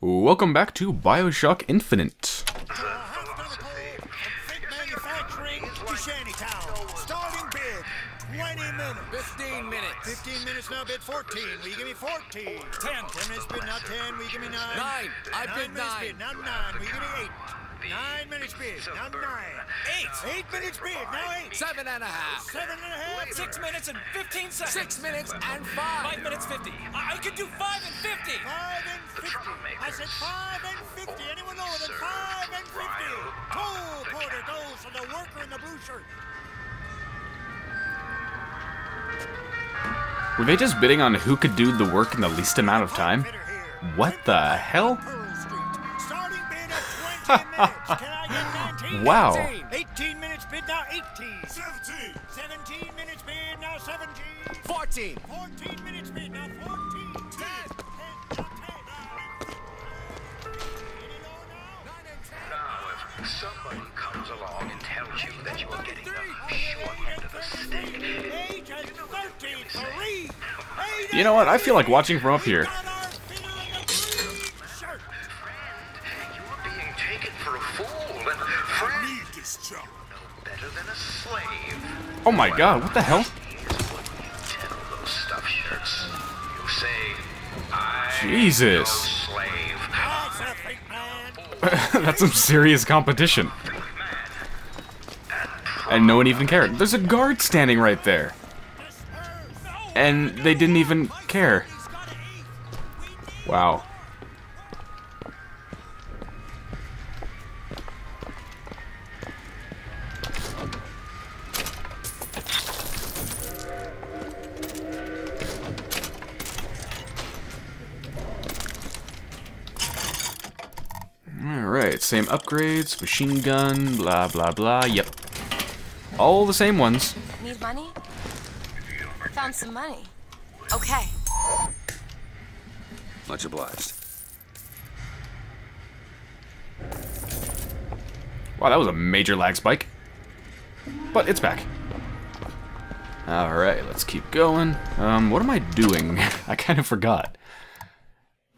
Welcome back to Bioshock Infinite. manufacturing to Shantytown. Starting bid, 20 minutes. 15 minutes. now, bid 14. Will you give me 14? 10. 10 minutes bid, now 10. Will you give me 9? Nine. I bid minutes nine. bid, now 9. Will you give me 8? 9 minutes bid, now 9. 8. 8 minutes bid, now 8. Seven and a half. 7 and a. Six minutes and 15 seconds. Six minutes and five. Five minutes 50. I, I could do five and 50. 5 and 50. I said 5 and 50. Anyone lower than 5 and 50? Toll quarter goes to the worker in the blue shirt. Were they just bidding on who could do the work in the least amount of time? What the hell? Wow. 18. 18 minutes bid now 18. 17. 17 minutes bid now 17. 14. 14 minutes bid now 14. 10. 10 now 10. Any lower now? Nine and ten. Now, if somebody comes along and tells you that you are getting the short end of the stick, Age at 33. Eight You know what? I feel like watching from up here. Oh my god, what the hell? Jesus. That's some serious competition. And no one even cared. There's a guard standing right there. And they didn't even care. Wow. Alright, same upgrades, machine gun, blah blah blah, yep. All the same ones. Need money? Found some money. Okay. Much obliged. Wow, that was a major lag spike. But it's back. Alright, let's keep going. Um, what am I doing? I kind of forgot.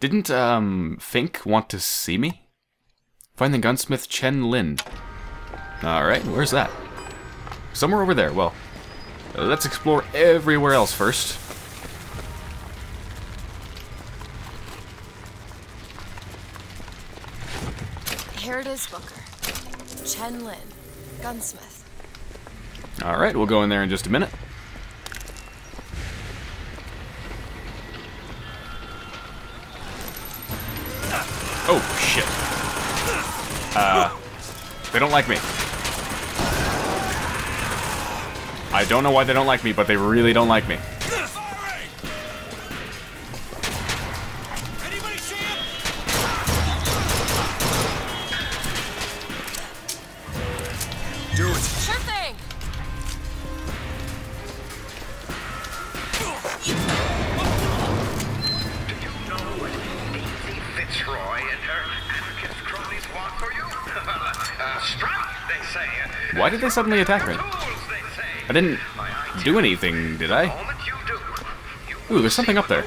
Didn't, um, Fink want to see me? Find the gunsmith Chen Lin. Alright, where's that? Somewhere over there. Well, let's explore everywhere else first. Here it is, Booker. Chen Lin, gunsmith. Alright, we'll go in there in just a minute. Oh, shit. Uh, they don't like me. I don't know why they don't like me, but they really don't like me. They suddenly attack me? I didn't do anything, did I? Ooh, there's something up there.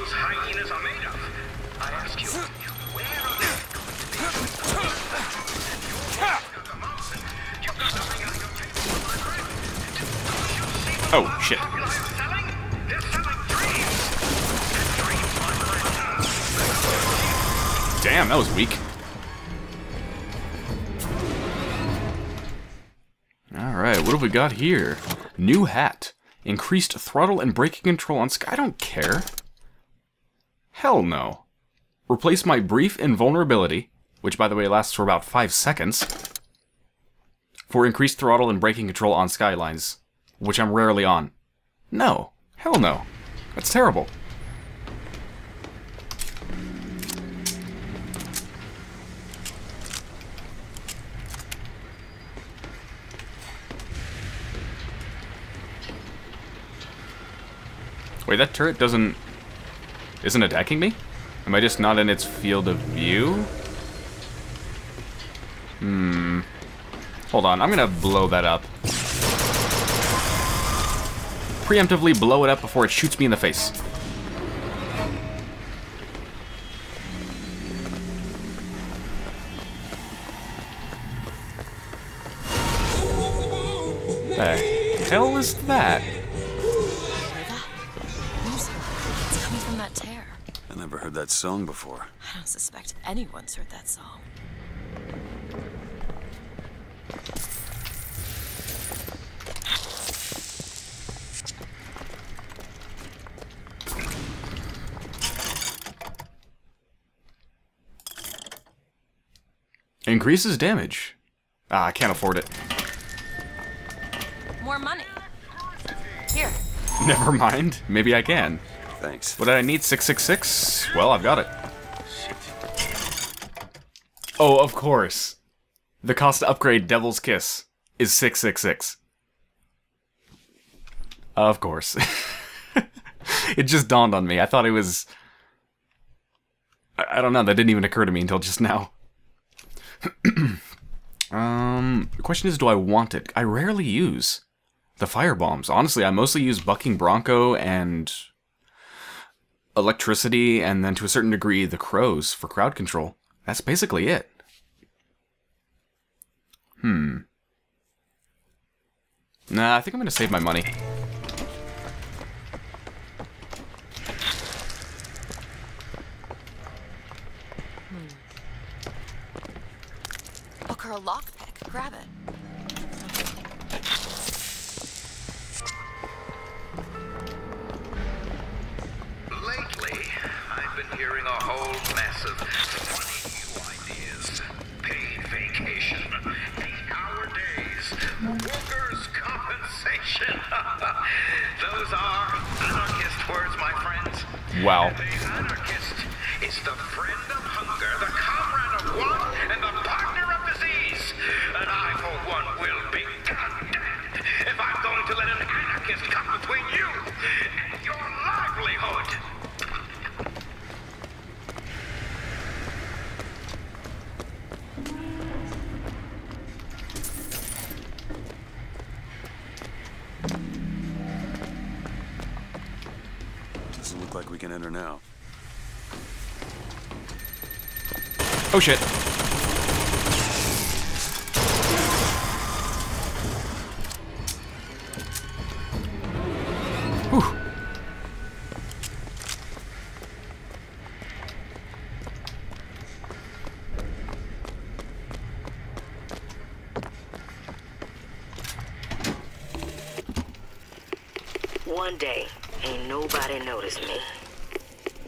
Oh, shit. Damn, that was of. We got here? New hat. Increased throttle and braking control on Sky. I don't care. Hell no. Replace my brief invulnerability, which by the way lasts for about 5 seconds, for increased throttle and braking control on Skylines, which I'm rarely on. No. Hell no. That's terrible. Wait, that turret doesn't... Isn't attacking me? Am I just not in its field of view? Hmm. Hold on, I'm gonna blow that up. Preemptively blow it up before it shoots me in the face. The hell is that? Heard that song before. I don't suspect anyone's heard that song. Increases damage. Ah, I can't afford it. More money. Here. Never mind. Maybe I can. Thanks. What did I need? 666? Well, I've got it. Oh, of course. The cost to upgrade Devil's Kiss is 666. Of course. it just dawned on me. I thought it was. I, I don't know. That didn't even occur to me until just now. um, the question is, do I want it? I rarely use the fire bombs. Honestly, I mostly use Bucking Bronco and electricity, and then to a certain degree, the crows for crowd control. That's basically it. Hmm. Nah, I think I'm gonna save my money. Booker a lockpick. Grab it. Hearing a whole mess of funny new ideas. Paid vacation, eight-hour days, workers' compensation. Those are anarchist words, my friends. Wow. Oh shit. Whew. One day, ain't nobody noticed me.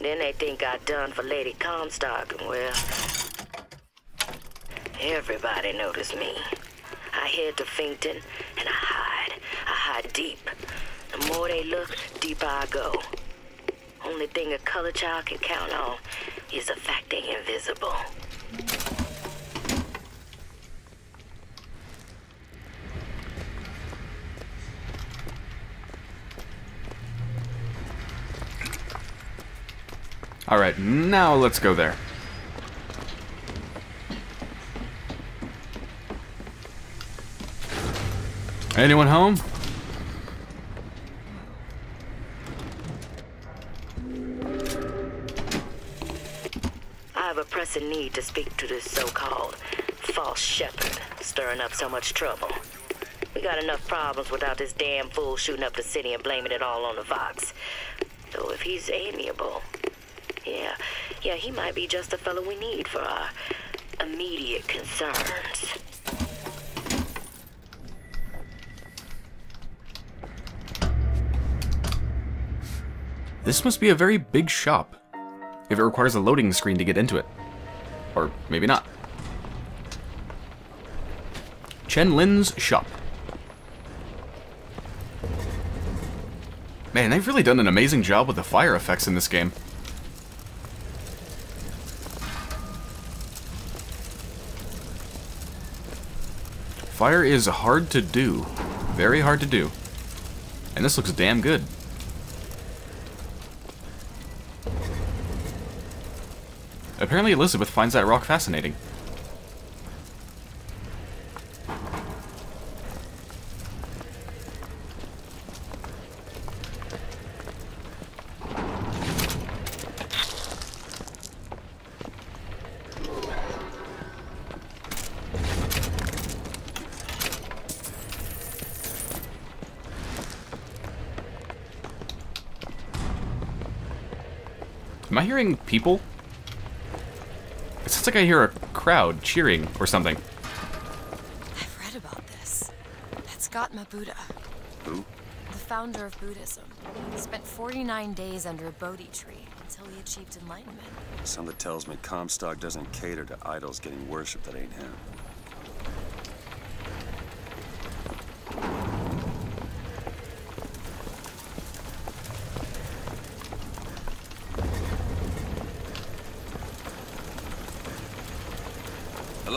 Then they think I done for Lady Comstock, well, everybody noticed me. I head to Finkton, and I hide. I hide deep. The more they look, deeper I go. Only thing a color child can count on is the fact they invisible. Alright, now let's go there. Anyone home? I have a pressing need to speak to this so-called false shepherd, stirring up so much trouble. We got enough problems without this damn fool shooting up the city and blaming it all on the Vox. Though if he's amiable, yeah, yeah, he might be just the fellow we need for our immediate concerns. This must be a very big shop. If it requires a loading screen to get into it. Or maybe not. Chen Lin's shop. Man, they've really done an amazing job with the fire effects in this game. Fire is hard to do. Very hard to do. And this looks damn good. Apparently Elizabeth finds that rock fascinating. Am I hearing people? It sounds like I hear a crowd cheering or something. I've read about this. That's Gautama Buddha, Who? the founder of Buddhism. He spent 49 days under a Bodhi tree until he achieved enlightenment. Something tells me Comstock doesn't cater to idols getting worship that ain't him.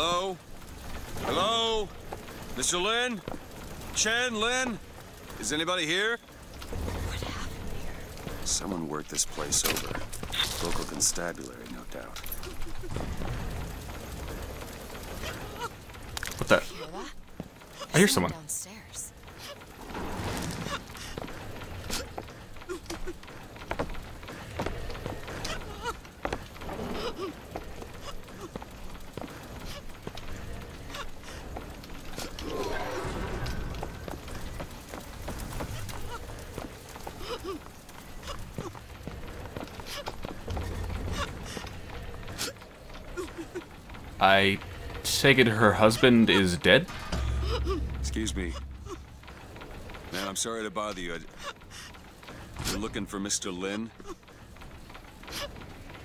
Hello? Hello? Mr. Lin? Chen Lin? Is anybody here? What happened here? Someone worked this place over. Local constabulary, no doubt. What the? That? I hear someone. downstairs. I take it her husband is dead? Excuse me. Man, I'm sorry to bother you. I... You're looking for Mr. Lin?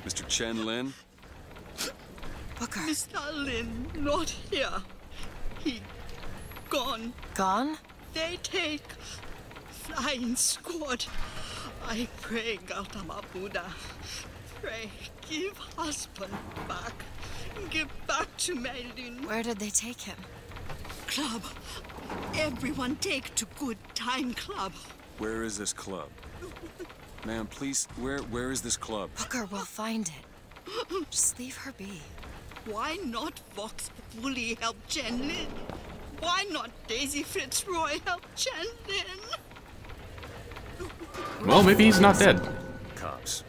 Mr. Chen Lin? Booker. Mr. Lin not here. He gone. Gone? They take flying squad. I pray Gautama Buddha. Pray give husband back. Give back to Melin. Where did they take him? Club. Everyone take to good time club. Where is this club? Ma'am, please, where where is this club? Booker, we'll find it. Just leave her be. Why not Vox Populi help Chen Lin? Why not Daisy Fitzroy help Chen Lin? Well, maybe he's not dead. Cops.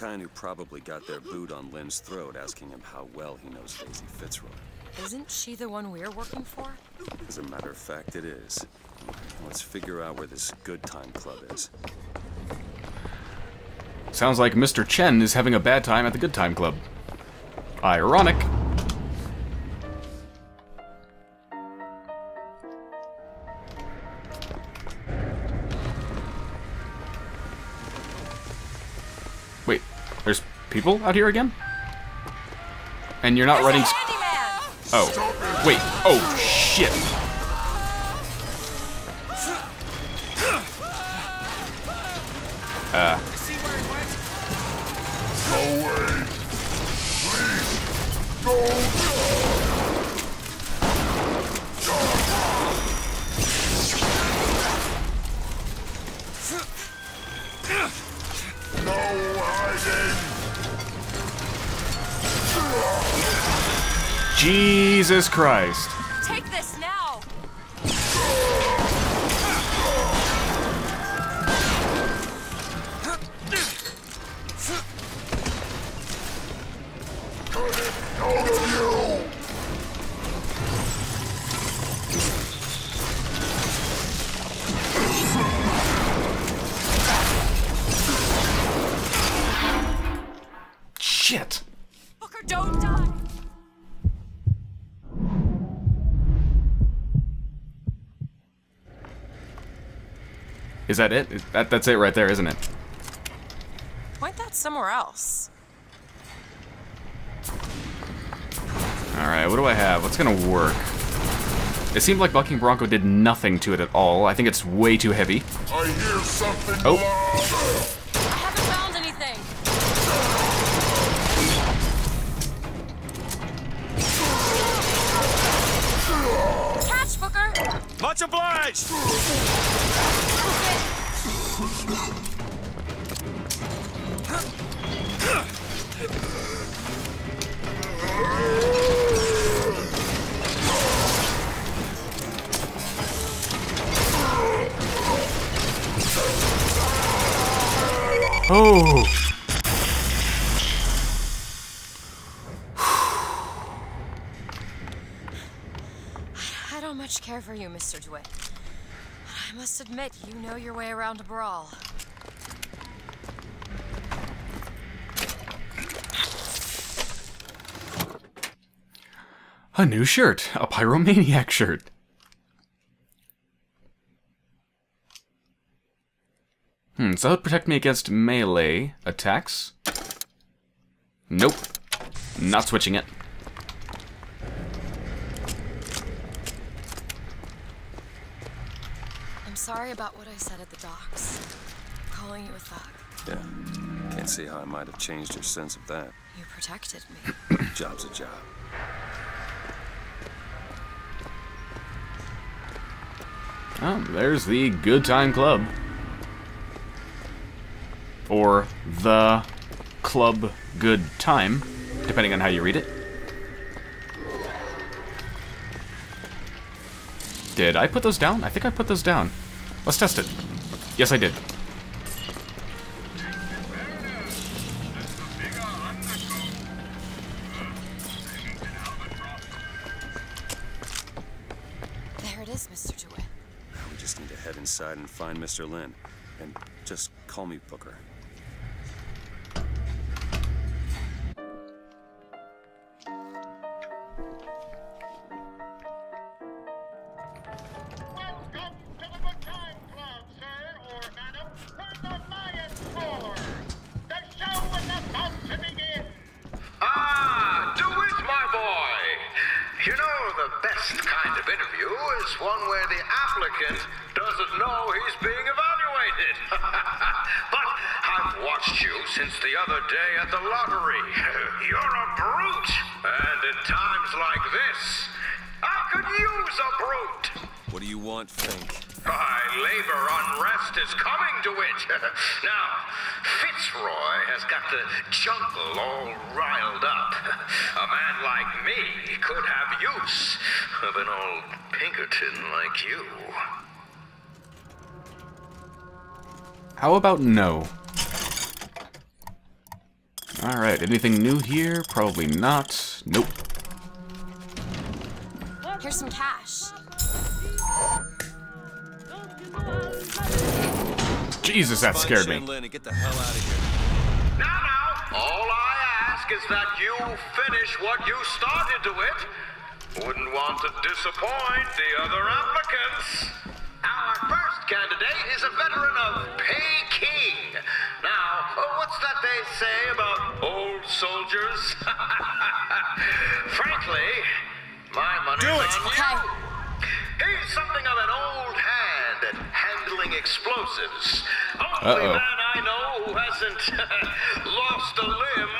Kind who probably got their boot on Lin's throat asking him how well he knows Daisy Fitzroy. Isn't she the one we're working for? As a matter of fact, it is. Let's figure out where this good time club is. Sounds like Mr. Chen is having a bad time at the Good Time Club. Ironic. People out here again? And you're not running. Oh, wait. Oh, shit. Jesus Christ. That it? Is that, that's it right there, isn't it? Point that somewhere else. Alright, what do I have? What's gonna work? It seemed like Bucking Bronco did nothing to it at all. I think it's way too heavy. I hear something Oh. loud. admit you know your way around a brawl. A new shirt. A pyromaniac shirt. Hmm, so that would protect me against melee attacks. Nope. Not switching it. Sorry about what I said at the docks. Calling you a thug. Yeah. Can't see how I might have changed your sense of that. You protected me. Job's a job. Oh, there's the Good Time Club. Or the Club Good Time, depending on how you read it. Did I put those down? I think I put those down. Let's test it. Yes, I did. There it is, Mr. DeWitt. We just need to head inside and find Mr. Lin. And just call me Booker. How about no? Alright, anything new here? Probably not. Nope. Here's some cash. Jesus, that scared me. Chen Lin and get the hell out of here. Now, now, all I ask is that you finish what you started to it. Wouldn't want to disappoint the other applicants. Our first candidate is a veteran of Peking. Now, what's that they say about old soldiers? Frankly, my money's Do it. on you. He's something of an old hand at handling explosives. Only Uh-oh. man I know who hasn't lost a limb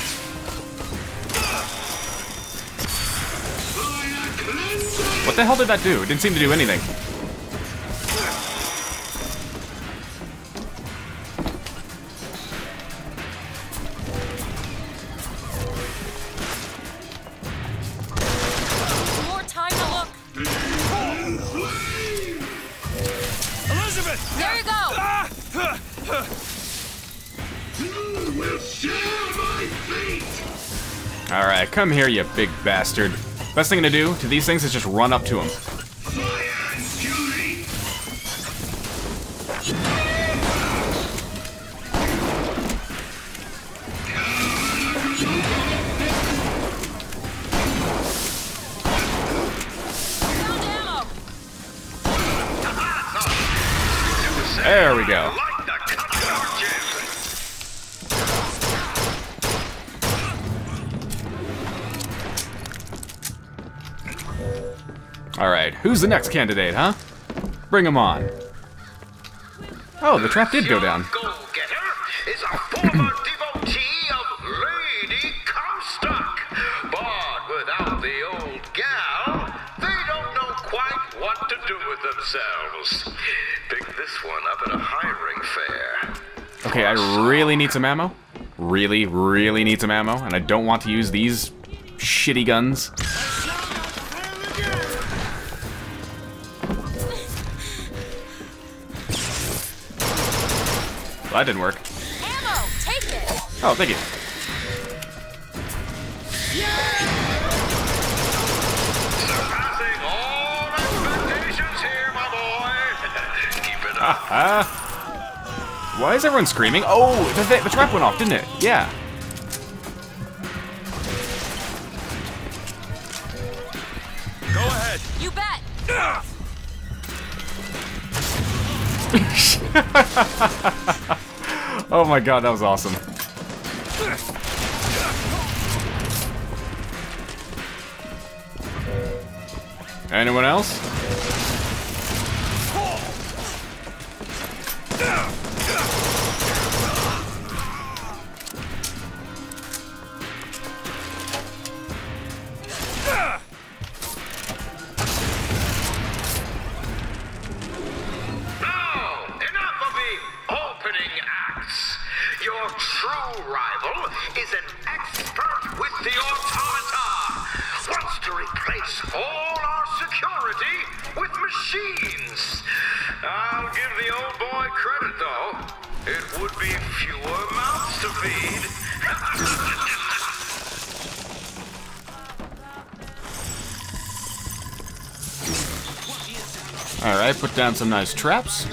What the hell did that do? It didn't seem to do anything. More time to look. Elizabeth! There you go! Ah! Alright, come here, you big bastard. Best thing to do to these things is just run up to them. Who's the next candidate, huh? Bring him on. Oh, the trap did go down. Is a former devotee of Lady Comstock. But without the old gal, they don't know quite what to do with themselves. Pick this one up at a hiring fair. Okay, I really need some ammo. really, really need some ammo, and I don't want to use these shitty guns. That didn't work. Ammo! Take it! Oh, thank you. Surpassing all expectations here, my boy. Keep it up. Ah. Why is everyone screaming? Oh, the, the trap went off, didn't it? Yeah. Go ahead. You bet! Oh my god, that was awesome. Anyone else? Some nice traps.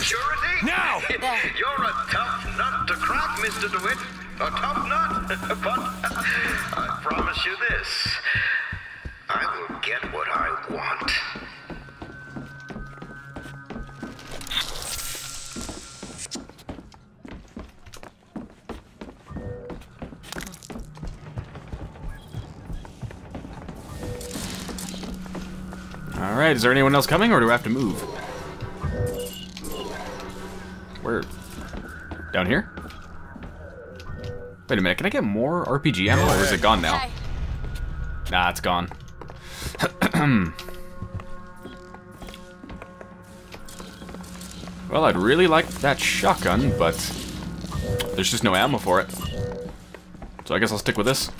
Security? Now! You're a tough nut to crack, Mr. DeWitt. A tough nut. but I promise you this. I will get what I want. Alright, is there anyone else coming, or do I have to move? Down here? Wait a minute, can I get more RPG ammo, or is it gone now? Nah, it's gone. well, I'd really like that shotgun, but there's just no ammo for it. So I guess I'll stick with this.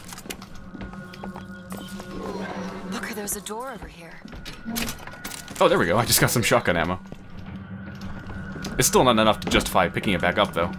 Look, there's a door over here. Oh, there we go. I just got some shotgun ammo. It's still not enough to justify picking it back up, though.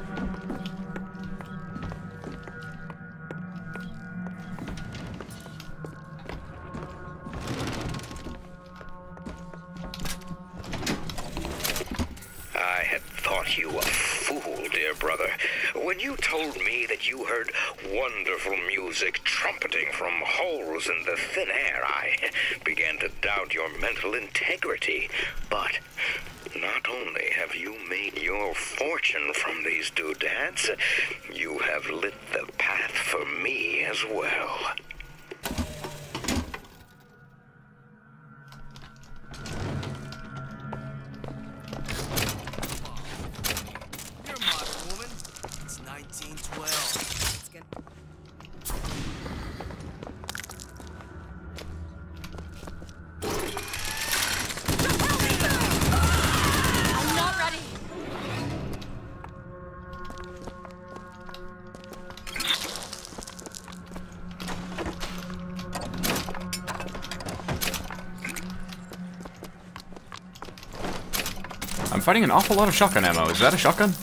Fighting an awful lot of shotgun ammo. Is that a shotgun?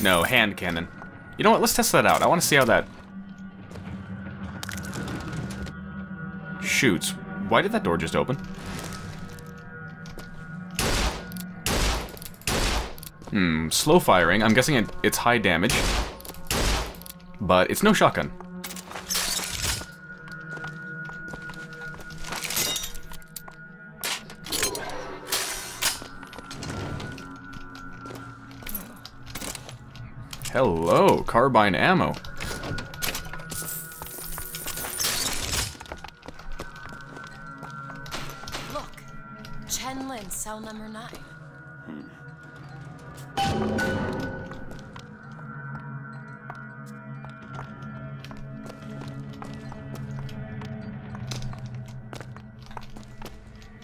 No, hand cannon. You know what? Let's test that out. I want to see how that shoots. Why did that door just open? Hmm, slow firing. I'm guessing it, it's high damage. But it's no shotgun. Hello, carbine ammo. Look, Chen Lin, cell number nine.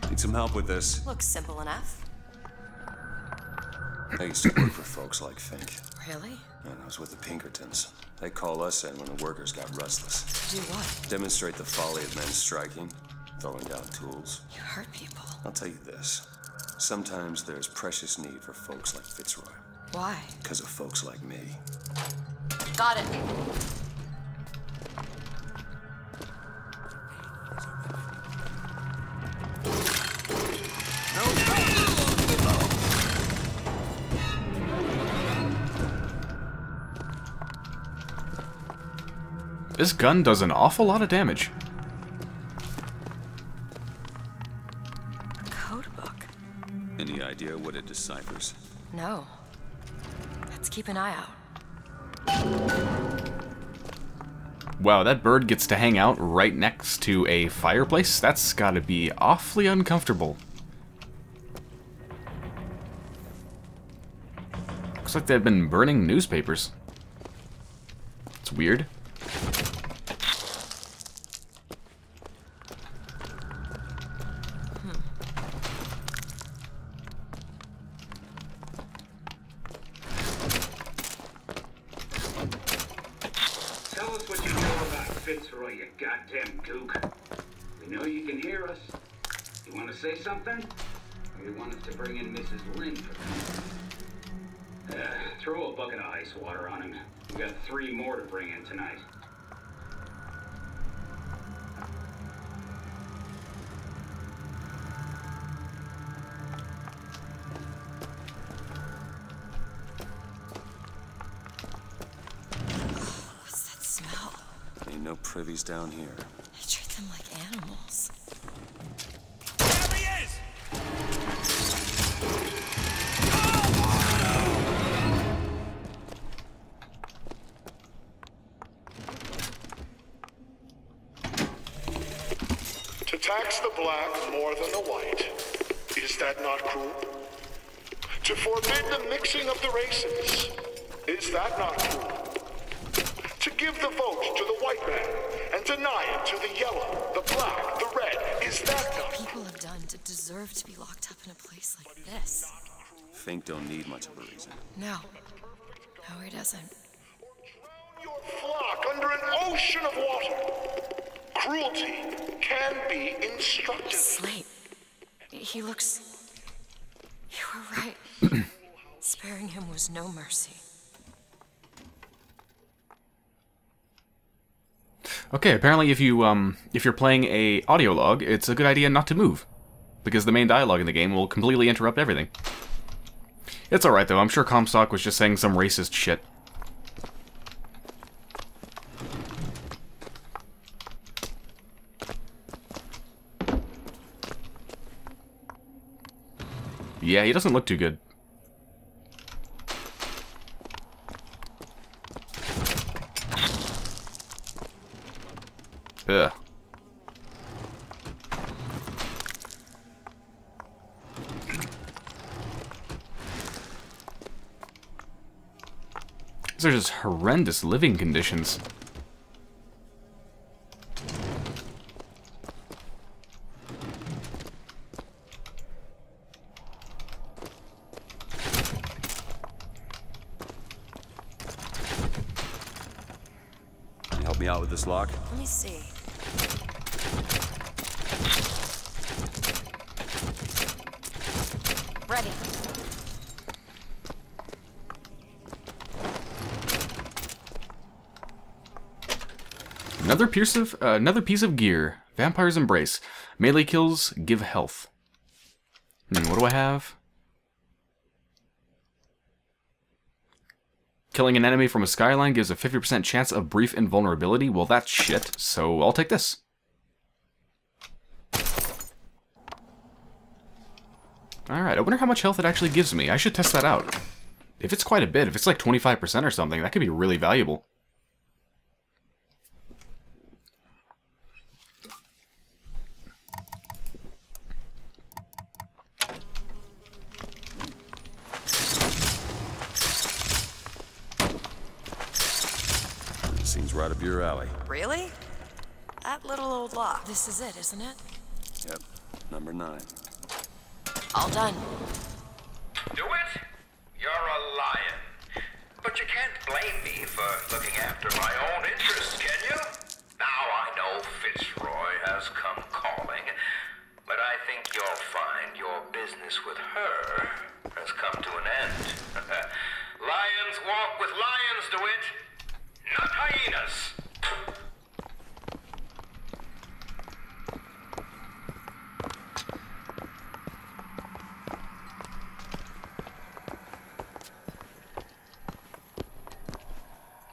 Need some help with this? Looks simple enough. I used to work for folks like Fink. Really? And I was with the Pinkertons. They call us in when the workers got restless. Do what? Demonstrate the folly of men striking, throwing down tools. You hurt people. I'll tell you this. Sometimes there's precious need for folks like Fitzroy. Why? Because of folks like me. Got it. This gun does an awful lot of damage. Code book. Any idea what it deciphers? No. Let's keep an eye out. Wow, that bird gets to hang out right next to a fireplace? That's gotta be awfully uncomfortable. Looks like they've been burning newspapers. It's weird. Much of a reason. No. No, he doesn't. your flock under an ocean of water? Cruelty can be instructive. Slate. He looks. You were right. Sparing him was no mercy. Okay, apparently if you um if you're playing a audio log, it's a good idea not to move. Because the main dialogue in the game will completely interrupt everything. It's alright though, I'm sure Comstock was just saying some racist shit. Yeah, he doesn't look too good. Ugh. These are just horrendous living conditions. Can you help me out with this lock? Let me see. Ready. Another piece of uh, another piece of gear. Vampire's Embrace. Melee kills give health. Hmm, what do I have? Killing an enemy from a skyline gives a 50% chance of brief invulnerability. Well, that's shit, so I'll take this. Alright, I wonder how much health it actually gives me. I should test that out. If it's quite a bit, if it's like 25% or something, that could be really valuable. Seems right up your alley. Really? That little old lock. This is it, isn't it? Yep, number nine. All done. Do it? You're a lion. But you can't blame me for looking after my own interests, can you? Now I know Fitzroy has come calling, but I think you'll find your business with her has come to an end. lions walk with lions, DeWitt, not hyenas.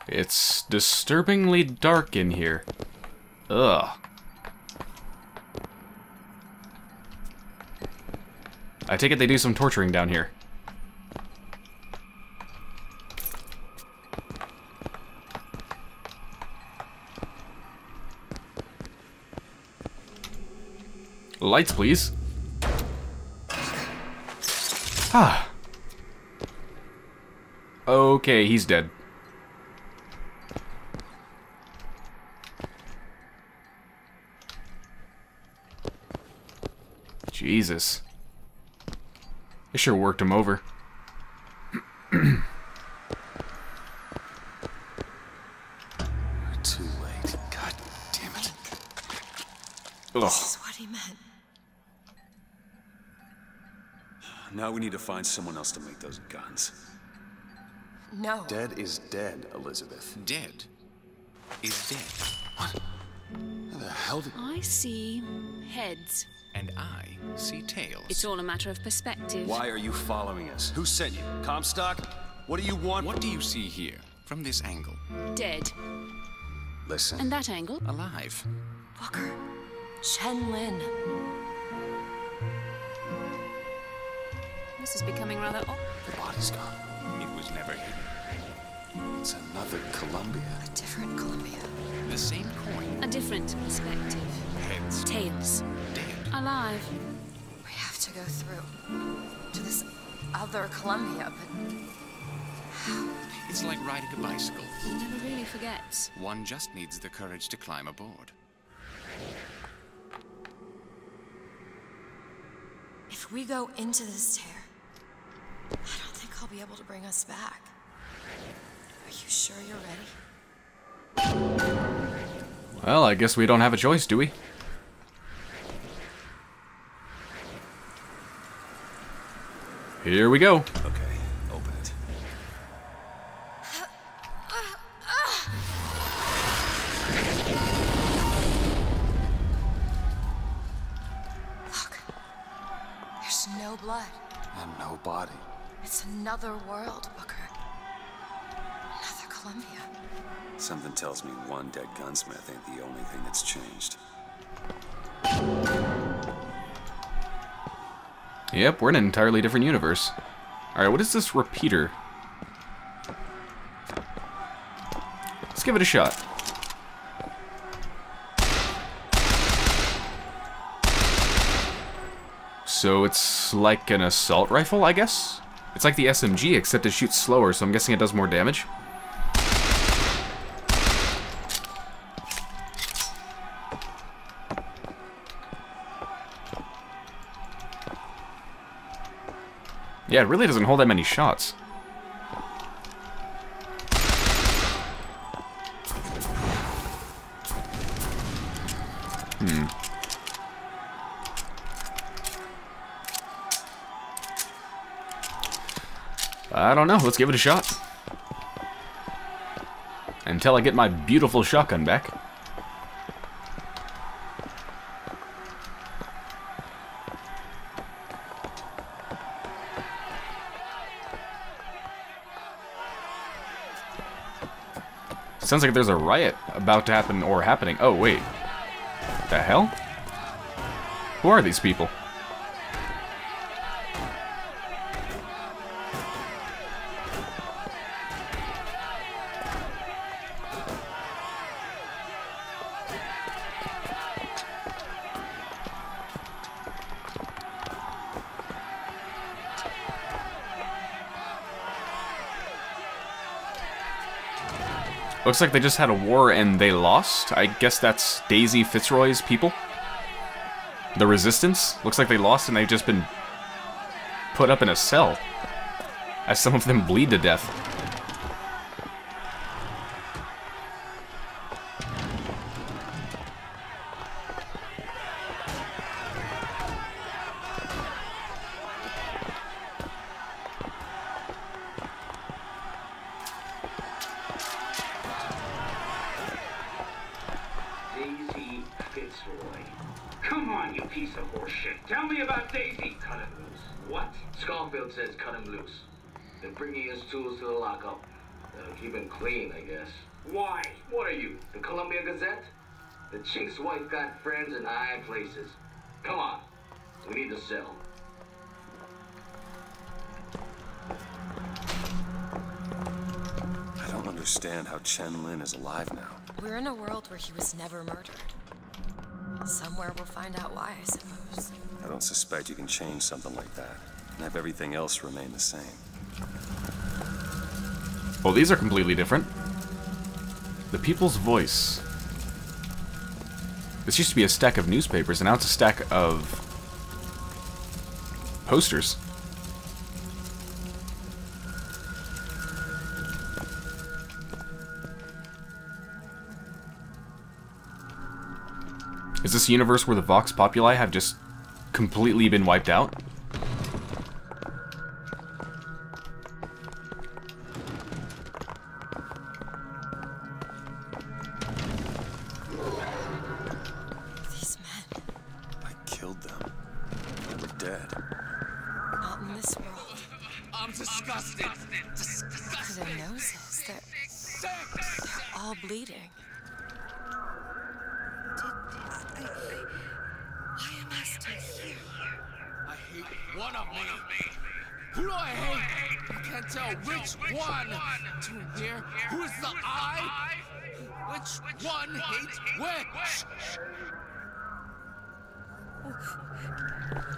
It's disturbingly dark in here. Ugh. I take it they do some torturing down here. Lights, please. Ah. Okay, he's dead. Jesus. They sure worked him over. Too late. God damn it. Ugh. This is what he meant. Now we need to find someone else to make those guns. No. Dead is dead, Elizabeth. Dead is dead. What? How the hell did... I see heads. And I see tails. It's all a matter of perspective. Why are you following us? Who sent you? Comstock? What do you want? What do you see here, from this angle? Dead. Listen. And that angle? Alive. Booker. Chen Lin. This is becoming rather odd. The body's gone. It was never hidden. It's another Columbia. A different Columbia. The same coin. A different perspective. Heads. Tails. Dead. Alive. We have to go through to this other Columbia, but how? It's like riding a bicycle. He never really forgets. One just needs the courage to climb aboard. if we go into this tear, I don't think I'll be able to bring us back. Are you sure you're ready? Well, I guess we don't have a choice, do we? Here we go. Okay, open it. Look. There's no blood. And no body. It's another world, Booker. Another Columbia. Something tells me one dead gunsmith ain't the only thing that's changed. Yep, we're in an entirely different universe. Alright, what is this repeater? Let's give it a shot. So it's like an assault rifle, I guess? It's like the SMG, except it shoots slower, so I'm guessing it does more damage. Yeah, it really doesn't hold that many shots. I don't know. Let's give it a shot. Until I get my beautiful shotgun back. Sounds like there's a riot about to happen or happening. Oh, wait. The hell? Who are these people? Looks like they just had a war and they lost. I guess that's Daisy Fitzroy's people. The Resistance. Looks like they lost and they've just been put up in a cell. As some of them bleed to death. Somewhere we'll find out why, I suppose. I don't suspect you can change something like that and have everything else remain the same. Well, these are completely different. The People's Voice. This used to be a stack of newspapers, and now it's a stack of posters. Is this universe where the Vox Populi have just completely been wiped out?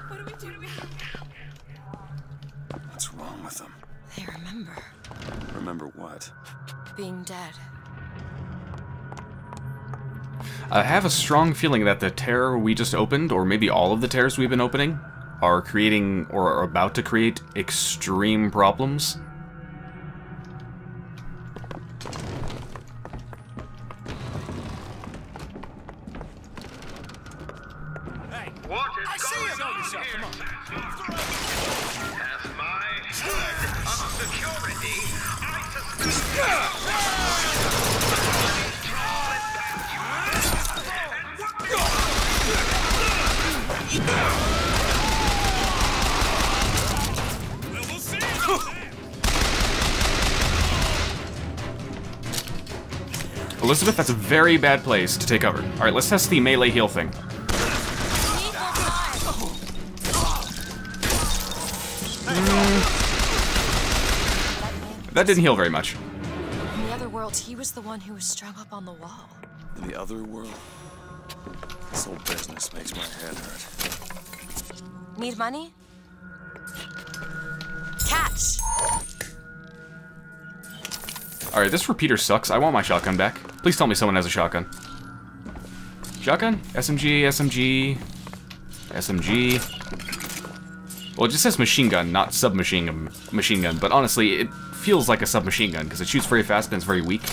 What do we do now? What's wrong with them? They remember Remember what? being dead. I have a strong feeling that the tear we just opened, or maybe all of the tears we've been opening, are creating or are about to create extreme problems. Elizabeth, that's a very bad place to take cover. Alright, let's test the melee heal thing. That didn't heal very much. In the other world, he was the one who was strung up on the wall. In the other world? This whole business makes my head hurt. Need money? Catch! Alright, this repeater sucks. I want my shotgun back. Please tell me someone has a shotgun. Shotgun? SMG, SMG, SMG. Well, it just says machine gun, not submachine machine gun. But honestly, it feels like a submachine gun because it shoots very fast and it's very weak.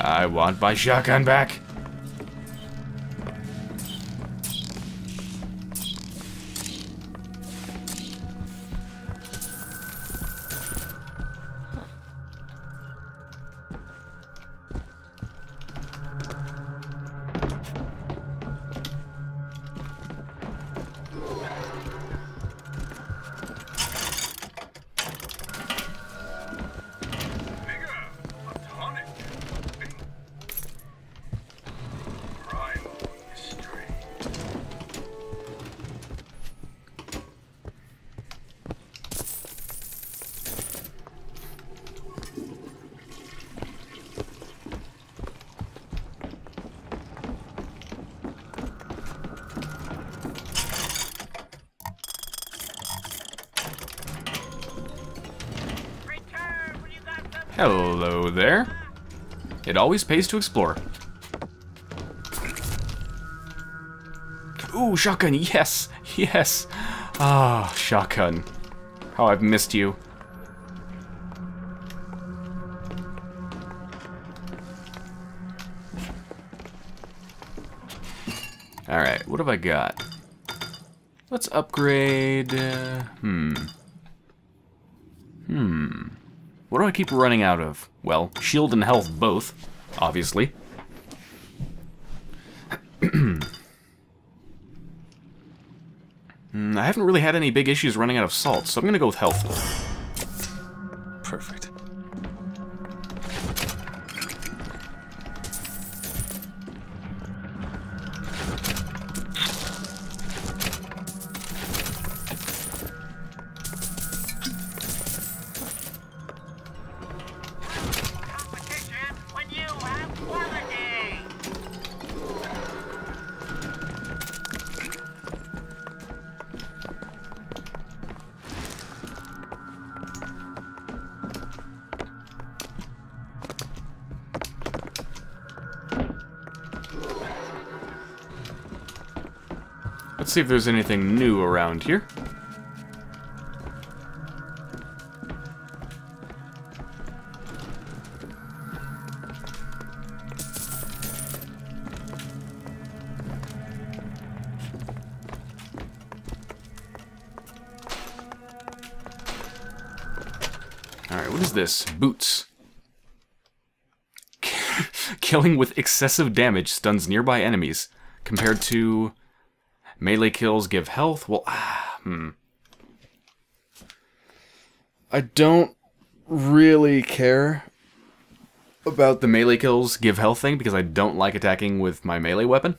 I want my shotgun back. Hello there. It always pays to explore. Ooh, shotgun, yes, yes. Ah, shotgun. How I've missed you. Alright, what have I got? Let's upgrade... Uh. Hmm. What do I keep running out of? Well, shield and health both, obviously. Hmm, I haven't really had any big issues running out of salt, so I'm gonna go with health. See if there's anything new around here. Alright, what is this? Boots. Killing with excessive damage stuns nearby enemies, compared to melee kills give health. Well, ah, hmm. I don't really care about the melee kills give health thing because I don't like attacking with my melee weapon.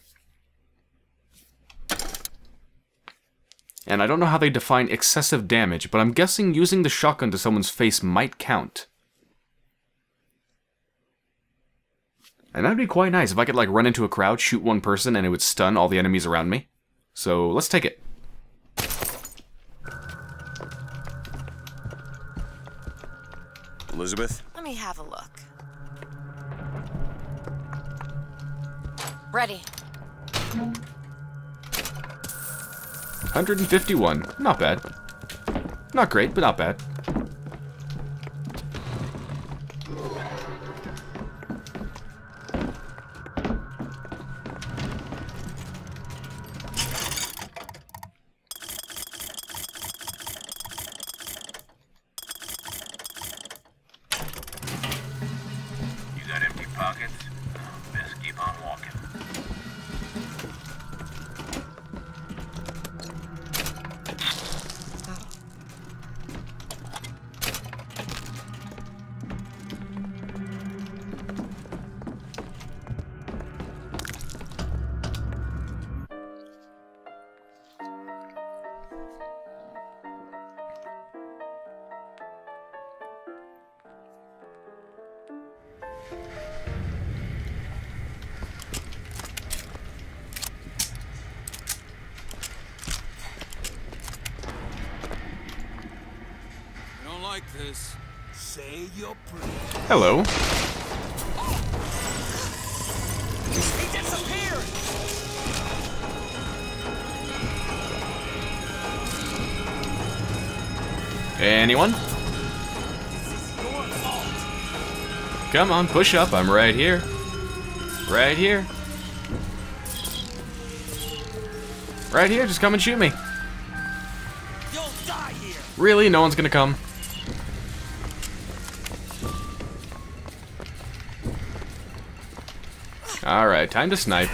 And I don't know how they define excessive damage, but I'm guessing using the shotgun to someone's face might count. And that'd be quite nice if I could like run into a crowd, shoot one person, and it would stun all the enemies around me. So let's take it. Elizabeth? Let me have a look. Ready. 151. Not bad. Not great, but not bad. Come on, push up. I'm right here. Right here. Right here, just come and shoot me. You'll die here! Really? No one's gonna come? Alright, time to snipe.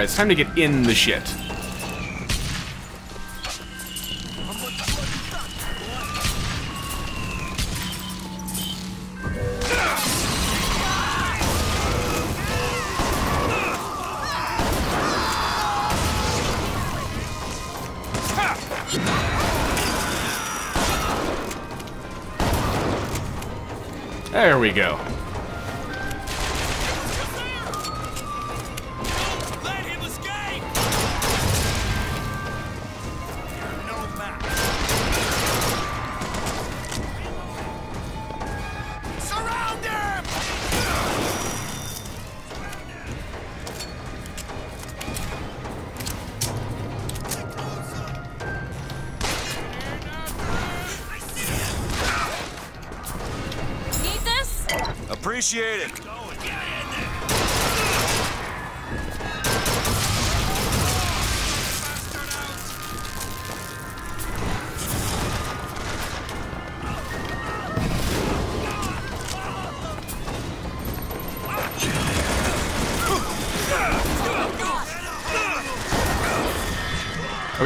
Alright, it's time to get in the shit. There we go.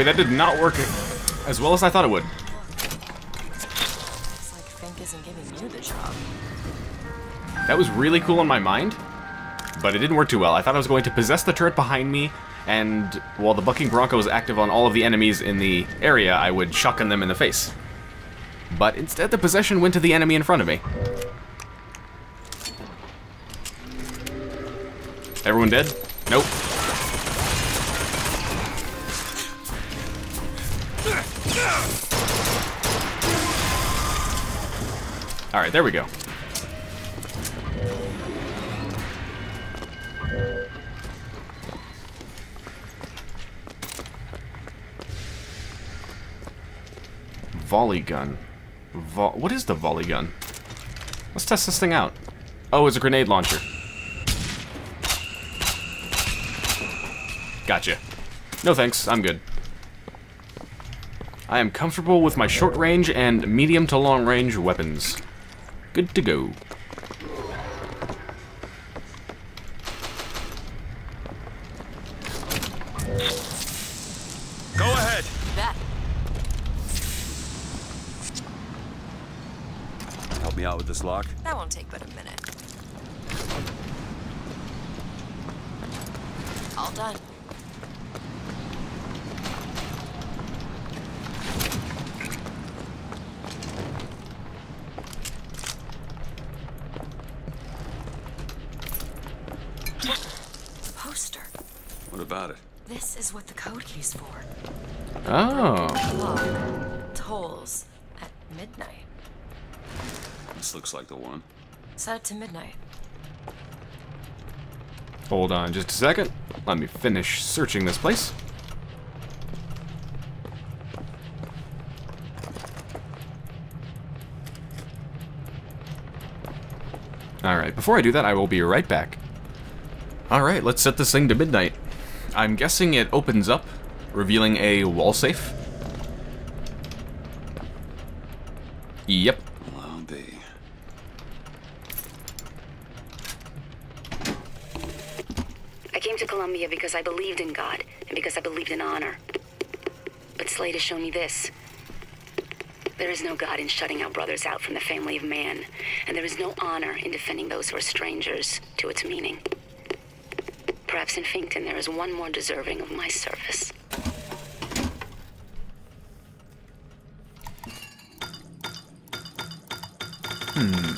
That did not work as well as I thought it would. Like Fink isn't giving you the job. That was really cool in my mind, but it didn't work too well. I thought I was going to possess the turret behind me, and while the Bucking Bronco was active on all of the enemies in the area, I would shotgun them in the face. But instead, the possession went to the enemy in front of me. Everyone dead? Nope. Alright, there we go. Volley gun. Vo what is the volley gun? Let's test this thing out. Oh, it's a grenade launcher. Gotcha. No thanks, I'm good. I am comfortable with my short range and medium to long range weapons. Good to go. At midnight. This looks like the one. Set it to midnight. Hold on just a second. Let me finish searching this place. Alright, before I do that, I will be right back. Alright, let's set this thing to midnight. I'm guessing it opens up, revealing a wall safe. Yep. Allow be. I came to Columbia because I believed in God and because I believed in honor. But Slate has shown me this. There is no God in shutting our brothers out from the family of man, and there is no honor in defending those who are strangers to its meaning. Perhaps in Finkton there is one more deserving of my service. Hmm.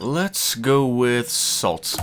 Let's go with salt.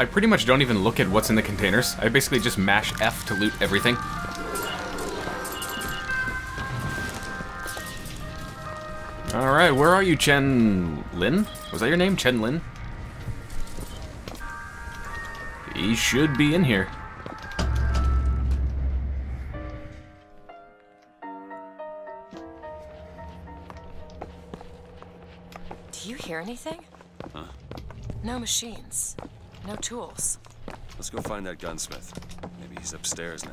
I pretty much don't even look at what's in the containers. I basically just mash F to loot everything. Alright, where are you, Chen Lin? Was that your name, Chen Lin? He should be in here. Do you hear anything? Huh? No machines. No tools. Let's go find that gunsmith. Maybe he's upstairs now.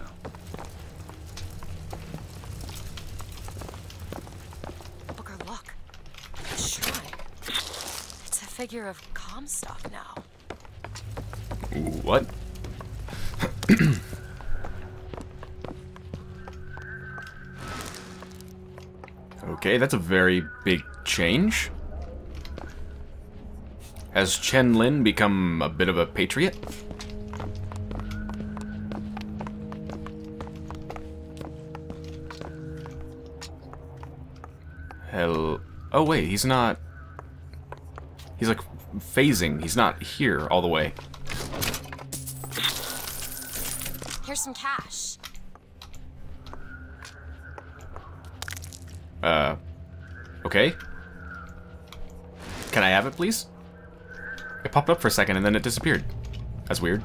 Booker, look. The shrine. It's a figure of Comstock now. What? okay, that's a very big change. Has Chen Lin become a bit of a patriot? Hell. Oh, wait, he's not. He's like phasing. He's not here all the way. Here's some cash. Uh. Okay. Can I have it, please? It popped up for a second and then it disappeared. That's weird.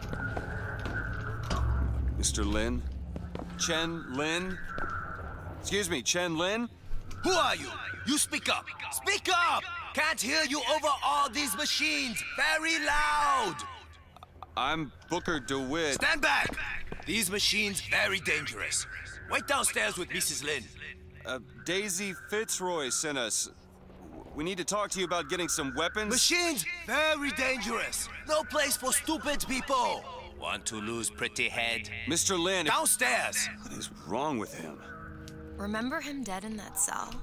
Mr. Lin? Chen Lin? Excuse me, Chen Lin? Who are you? You speak up. Speak up! Can't hear you over all these machines. Very loud. I'm Booker DeWitt. Stand back. These machines very dangerous. Wait downstairs with Mrs. Lin. Uh, Daisy Fitzroy sent us. We need to talk to you about getting some weapons. Machines very dangerous. No place for stupid people. Want to lose pretty head? Mr. Lin. if- Downstairs. What is wrong with him? Remember him dead in that cell?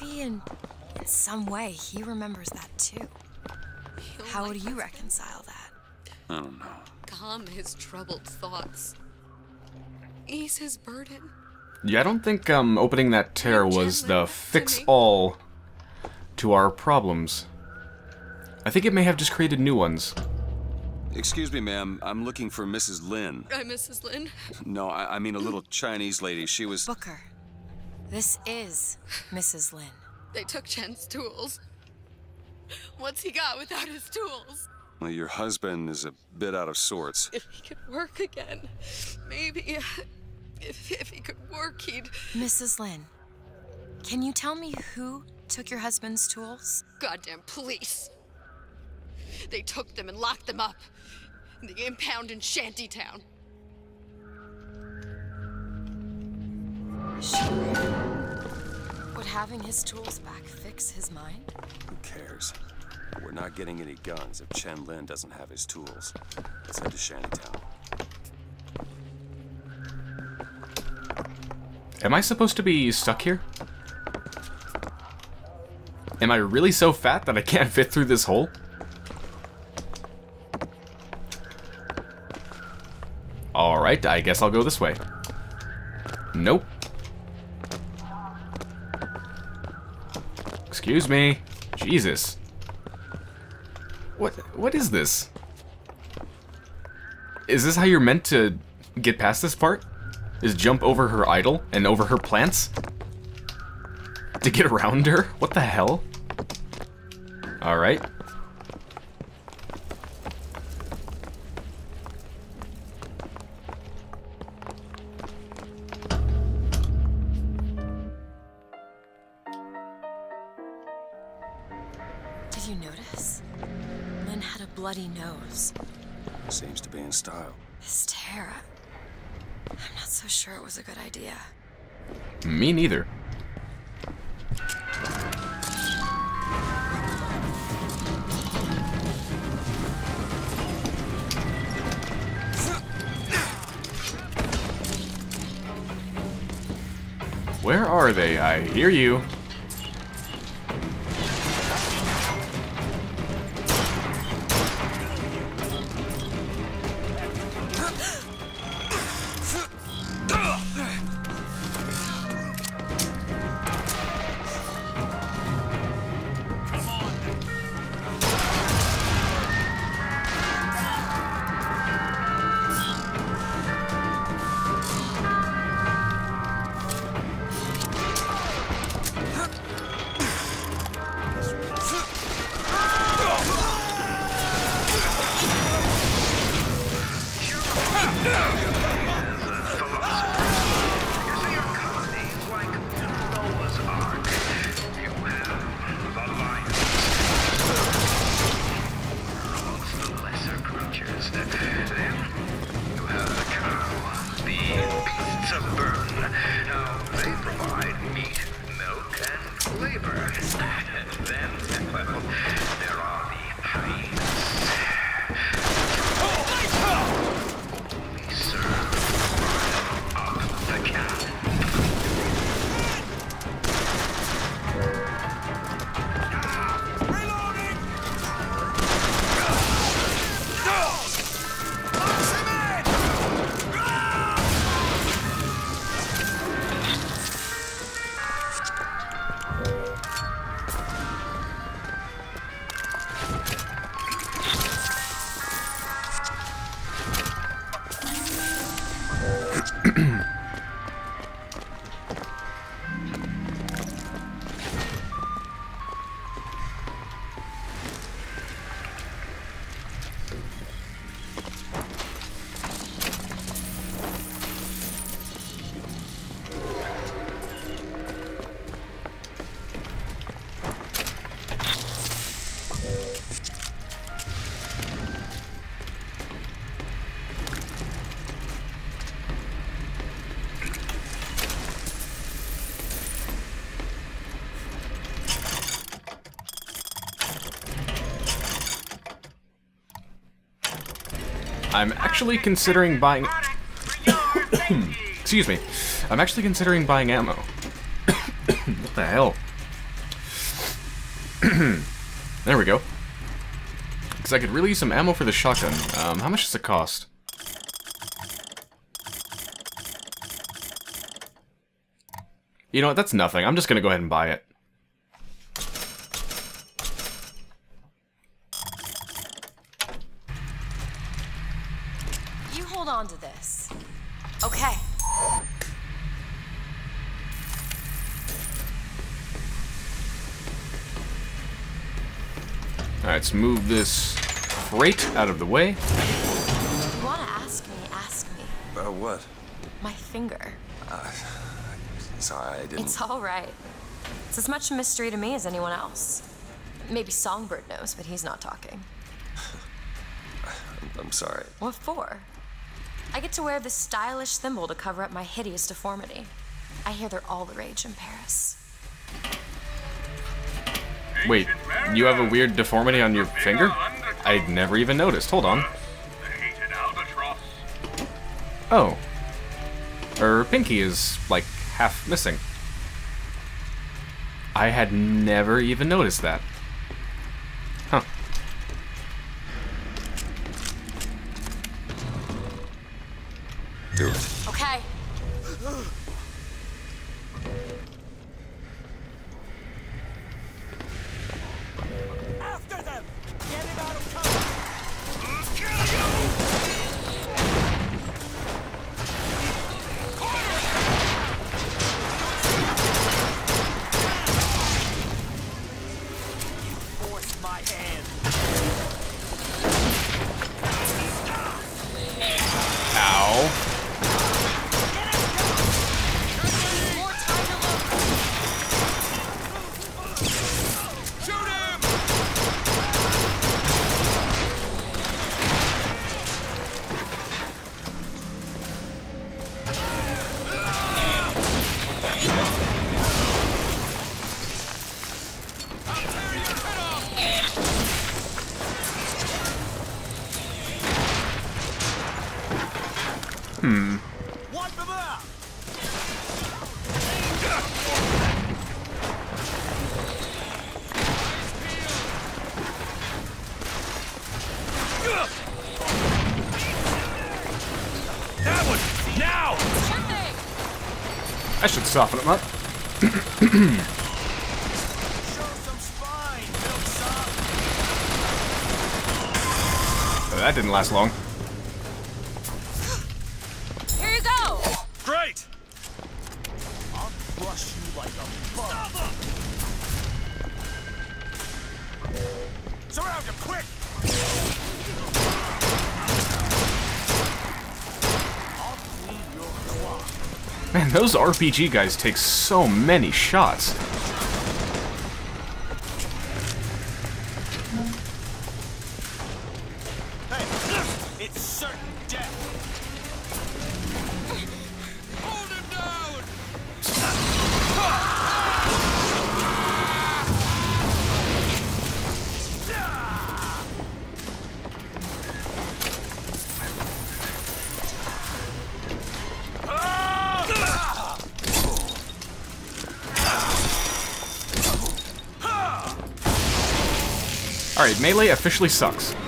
Maybe in, in some way he remembers that too. How would you reconcile that? I don't know. Calm his troubled thoughts. Ease his burden. Yeah, I don't think um, opening that tear was the fix-all to our problems. I think it may have just created new ones. Excuse me, ma'am. I'm looking for Mrs. Lin. Uh, I'm Mrs. Lin. No, I, I mean a little Chinese lady. She was. Booker, this is Mrs. Lin. They took Chen's tools. What's he got without his tools? Well, your husband is a bit out of sorts. If he could work again, maybe. Uh, if, if he could work, he'd. Mrs. Lin, can you tell me who took your husband's tools? Goddamn police. They took them and locked them up in the impound in Shantytown. Sure. Would having his tools back fix his mind? Who cares? We're not getting any guns if Chen Lin doesn't have his tools. Let's head to Shantytown. Am I supposed to be stuck here? Am I really so fat that I can't fit through this hole? Alright, I guess I'll go this way. Nope. Excuse me. Jesus. What what is this? Is this how you're meant to get past this part? Is jump over her idol and over her plants? To get around her? What the hell? Alright. Did you notice? Lin had a bloody nose. Seems to be in style. This tear. I'm not so sure it was a good idea. Me neither. Are they? I hear you. I'm actually considering buying. Excuse me. I'm actually considering buying ammo. what the hell? there we go. Because I could really use some ammo for the shotgun. Um, how much does it cost? You know what? That's nothing. I'm just gonna go ahead and buy it. You hold on to this. Okay. Alright, let's move this freight out of the way. You want to ask me? Ask me. About what? My finger. Uh, sorry, I didn't. It's all right. It's as much a mystery to me as anyone else. Maybe Songbird knows, but he's not talking. I'm, I'm sorry. What for? I get to wear this stylish thimble to cover up my hideous deformity. I hear they're all the rage in Paris. Wait, you have a weird deformity on your finger? I'd never even noticed. Hold on. Oh. Her pinky is, like, half missing. I had never even noticed that. Soften him up. that didn't last long. Here you go! Great! I'll crush you like a bug. Those RPG guys take so many shots. Officially sucks.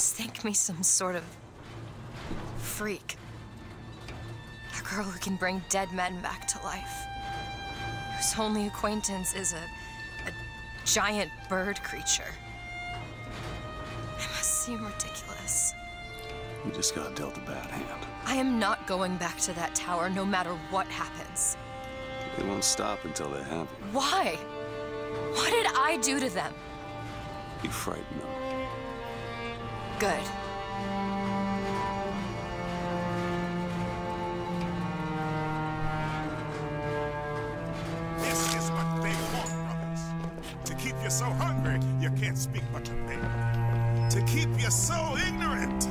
Must think me some sort of freak. A girl who can bring dead men back to life. Whose only acquaintance is a, a giant bird creature. It must seem ridiculous. You just got dealt a bad hand. I am not going back to that tower no matter what happens. They won't stop until they have you. Why? What did I do to them? You frightened them. Good. This is what they want, brothers. To keep you so hungry, you can't speak much of them. To keep you so ignorant,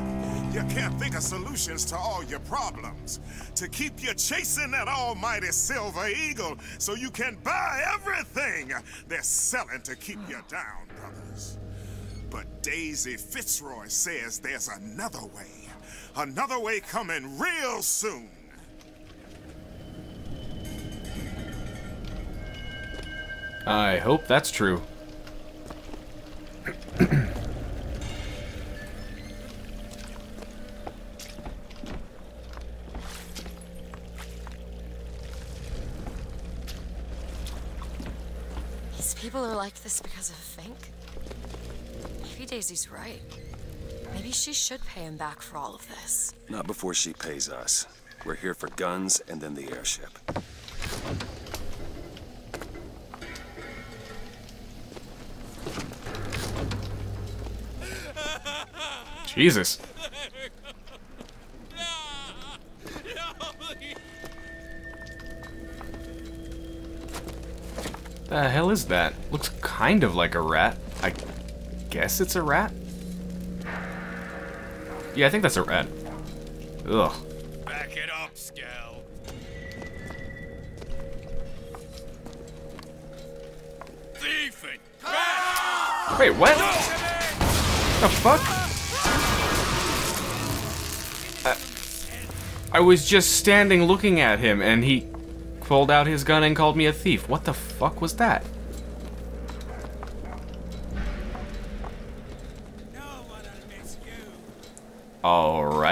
you can't think of solutions to all your problems. To keep you chasing that almighty silver eagle so you can buy everything they're selling to keep you down. But Daisy Fitzroy says there's another way. Another way coming real soon. I hope that's true. These people are like this because of Fink. Maybe Daisy's right. Maybe she should pay him back for all of this. Not before she pays us. We're here for guns and then the airship. Jesus. The hell is that? Looks kind of like a rat. I guess it's a rat? Yeah, I think that's a rat. Ugh. Back it up, Skell. Thiefing. Wait, what? The fuck? Uh, I was just standing looking at him and he pulled out his gun and called me a thief. What the fuck was that?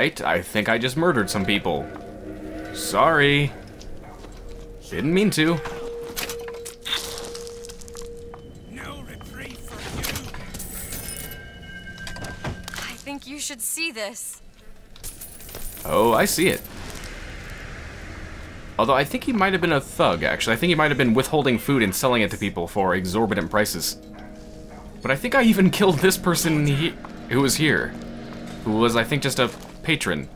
Alright, I think I just murdered some people. Sorry. Didn't mean to. I think you should see this. Oh, I see it. Although I think he might have been a thug, actually. I think he might have been withholding food and selling it to people for exorbitant prices. But I think I even killed this person he who was here. Who was, I think, just a patron.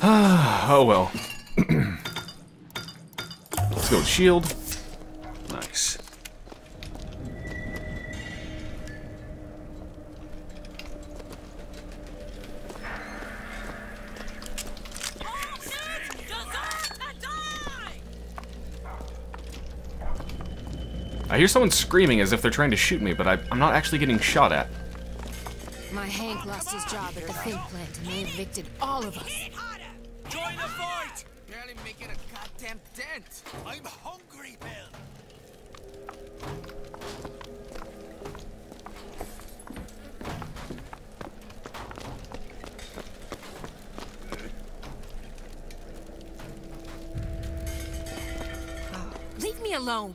Ah, oh well. Let's go with shield. Nice. I hear someone screaming as if they're trying to shoot me, but I, I'm not actually getting shot at. My Hank lost his job at the Fink plant and they evicted all of us. Join the fight! Barely making a goddamn dent. I'm hungry, Bill. Uh, leave me alone.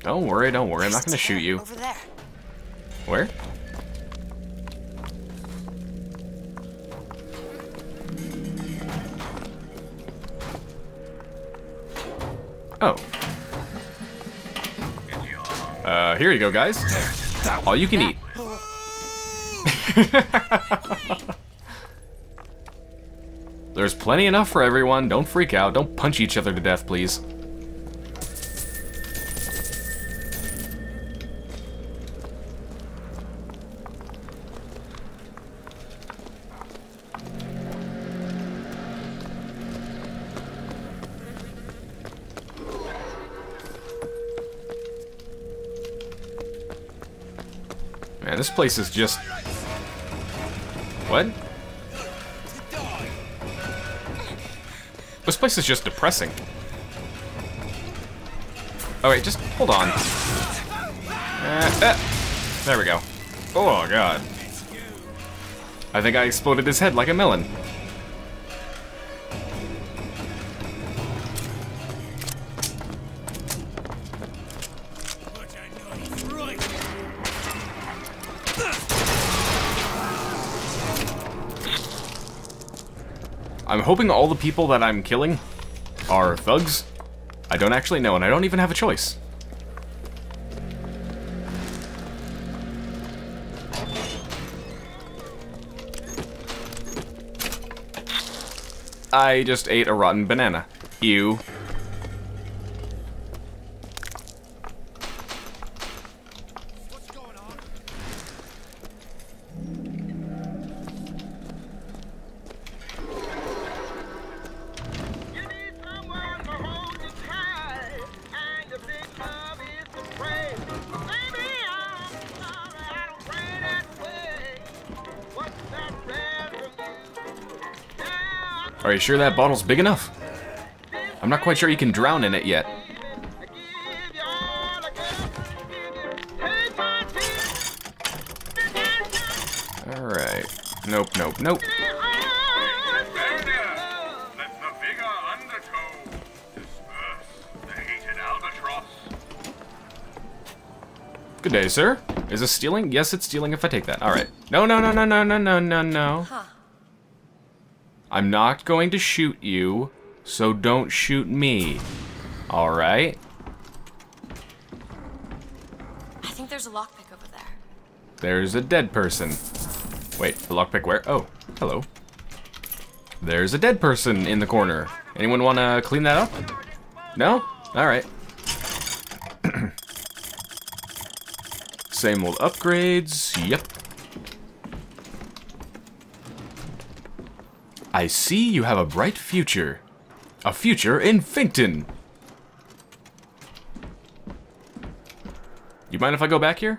Don't worry, don't worry. I'm not gonna shoot you. Over there. Where? Here you go, guys. All you can eat. There's plenty enough for everyone. Don't freak out. Don't punch each other to death, please. Place is just... What? This place is just depressing. Oh wait, just hold on. Uh, uh, there we go. Oh god. I think I exploded his head like a melon. Hoping all the people that I'm killing are thugs. I don't actually know, and I don't even have a choice. I just ate a rotten banana. Ew. You sure that bottle's big enough? I'm not quite sure you can drown in it yet. Alright. Nope, nope, nope. Good day, sir. Is this stealing? Yes, it's stealing if I take that. Alright. No, no, no, no, no, no, no, no, no. I'm not going to shoot you, so don't shoot me. Alright? I think there's a lockpick over there. There's a dead person. Wait, the lockpick where? Oh, hello. There's a dead person in the corner. Anyone want to clean that up? No? Alright. Same old upgrades. Yep. I see you have a bright future. A future in Finkton. You mind if I go back here?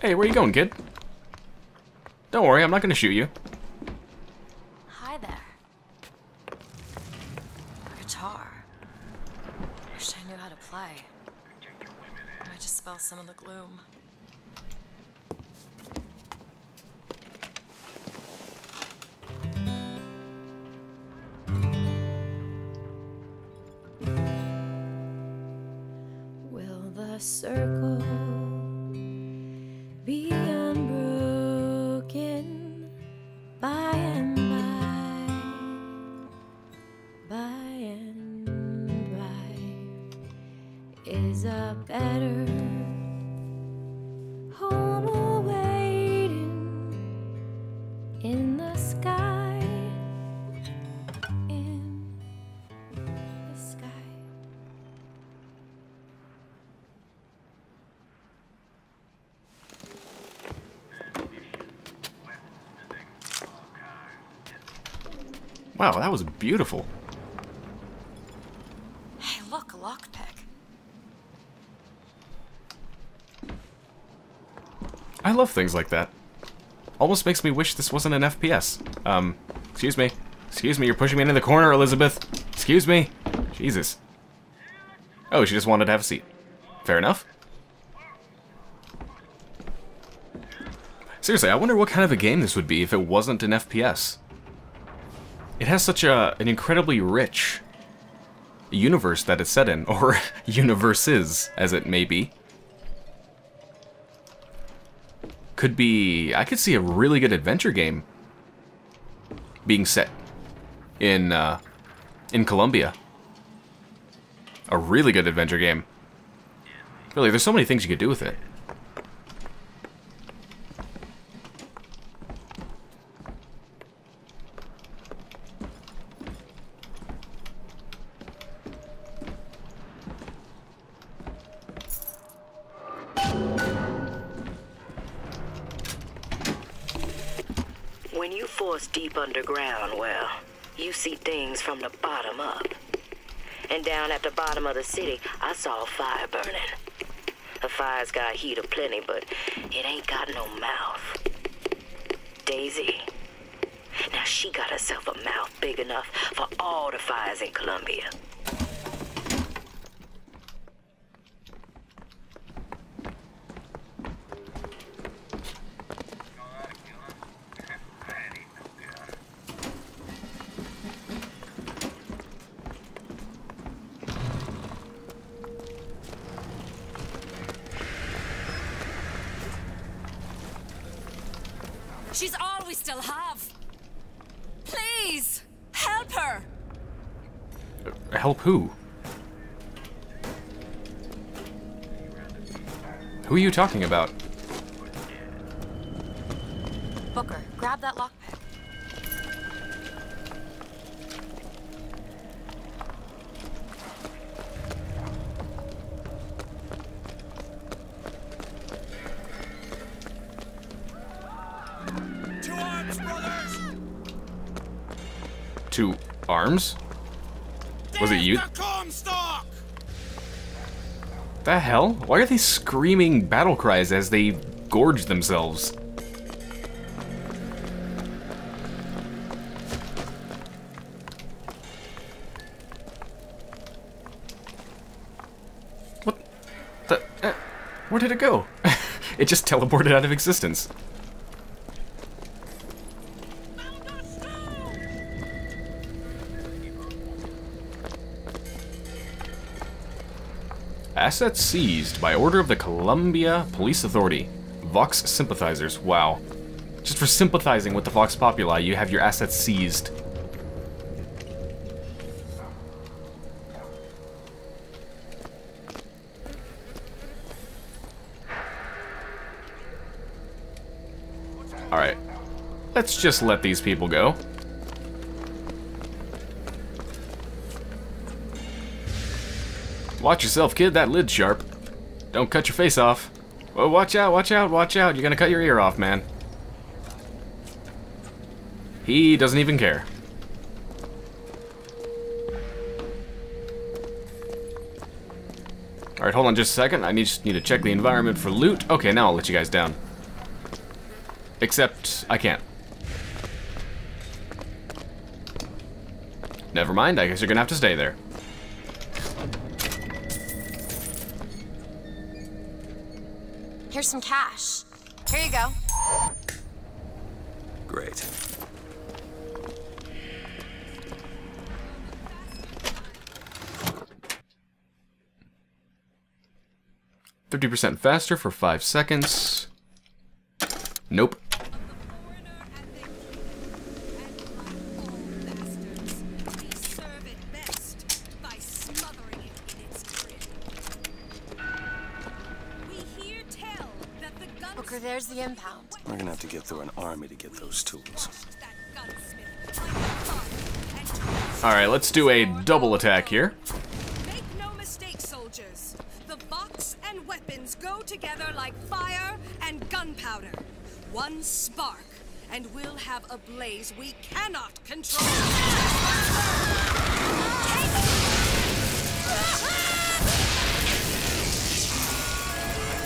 Hey, where you going, kid? Don't worry, I'm not gonna shoot you. Wow, that was beautiful. Hey, look, a lockpick. I love things like that. Almost makes me wish this wasn't an FPS. Um, excuse me. Excuse me, you're pushing me into the corner, Elizabeth. Excuse me. Jesus. Oh, she just wanted to have a seat. Fair enough. Seriously, I wonder what kind of a game this would be if it wasn't an FPS. It has such a an incredibly rich universe that it's set in, or universes, as it may be. Could be... I could see a really good adventure game being set in, uh, in Columbia. A really good adventure game. Really, there's so many things you could do with it. Bottom of the city, I saw a fire burning. The fire's got heat aplenty, but it ain't got no mouth. Daisy. Now she got herself a mouth big enough for all the fires in Columbia. She's all we still have. Please, help her. Help who? Who are you talking about? Booker, grab that lockpick. To arms, brothers! To arms? Was it you? The hell? Why are they screaming battle cries as they gorge themselves? What? The, uh, where did it go? it just teleported out of existence. Assets seized by order of the Columbia Police Authority. Vox sympathizers. Wow. Just for sympathizing with the Vox Populi, you have your assets seized. Alright. Let's just let these people go. Watch yourself, kid. That lid's sharp. Don't cut your face off. Well, watch out, watch out, watch out. You're gonna cut your ear off, man. He doesn't even care. Alright, hold on just a second. I need, just need to check the environment for loot. Okay, now I'll let you guys down. Except, I can't. Never mind, I guess you're gonna have to stay there. Here's some cash. Here you go. Great. 50% faster for 5 seconds. Nope. To get through an army to get those tools. Alright, let's do a double attack here. Make no mistake, soldiers. The Vox and weapons go together like fire and gunpowder. One spark, and we'll have a blaze we cannot control.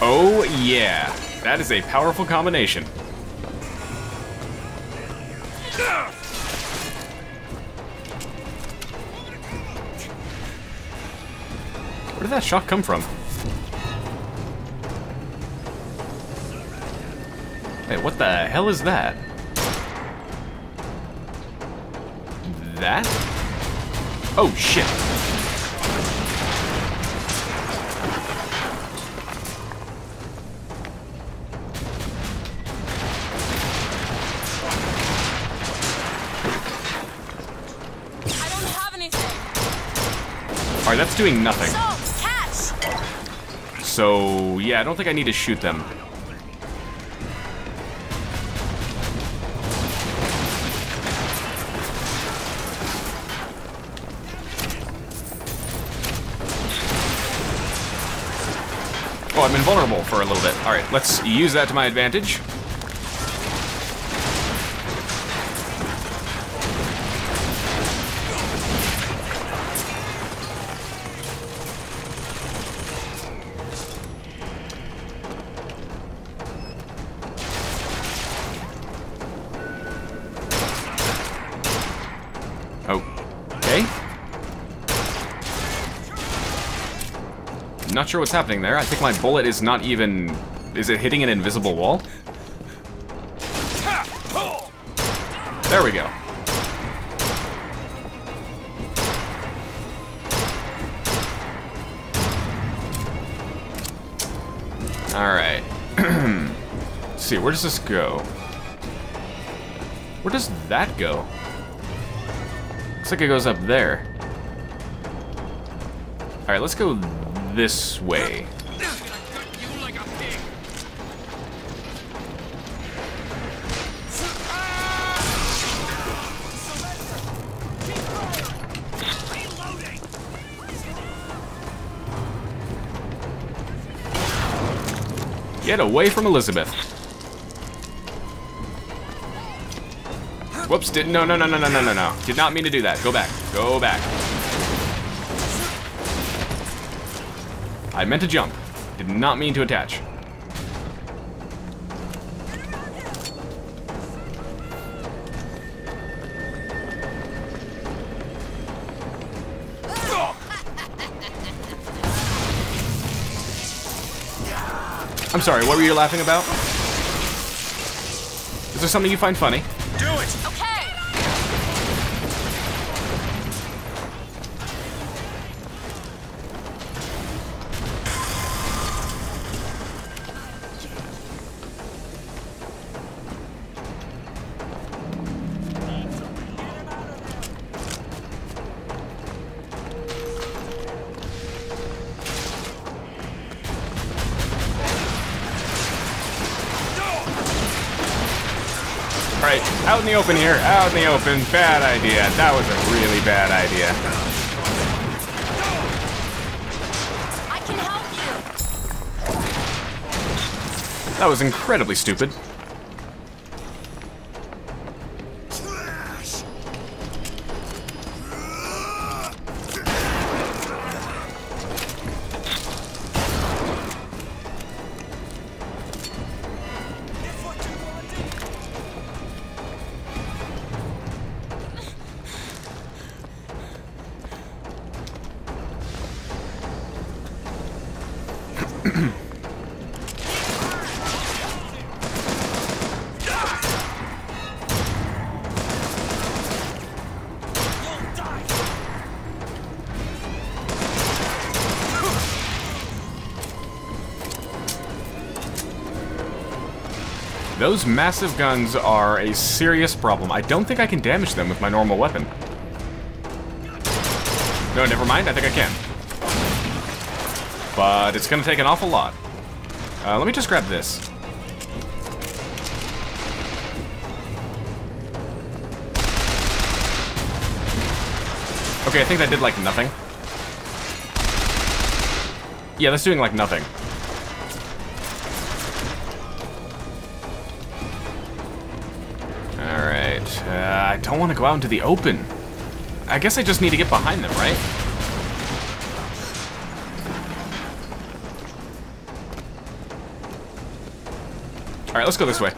Oh yeah, that is a powerful combination. Did that shot come from? Hey, what the hell is that? That? Oh shit. I don't have anything. Alright, that's doing nothing. So, yeah, I don't think I need to shoot them. Oh, I'm invulnerable for a little bit. Alright, let's use that to my advantage. Sure what's happening there. I think my bullet is not even... Is it hitting an invisible wall? There we go. Alright. See, where does this go? Where does that go? Looks like it goes up there. Alright, let's go this way. Get away from Elizabeth. Whoops, did no no no no no no no no. Did not mean to do that. Go back. Go back. I meant to jump. Did not mean to attach. I'm sorry, what were you laughing about? Is there something you find funny? Open here. Out in the open. Bad idea. That was a really bad idea. I can help you. That was incredibly stupid. Those massive guns are a serious problem. I don't think I can damage them with my normal weapon. No, never mind. I think I can. But it's going to take an awful lot. Uh, let me just grab this. Okay, I think that did, like, nothing. Yeah, that's doing, like, nothing. Don't want to go out into the open. I guess I just need to get behind them, right? Alright, let's go this way.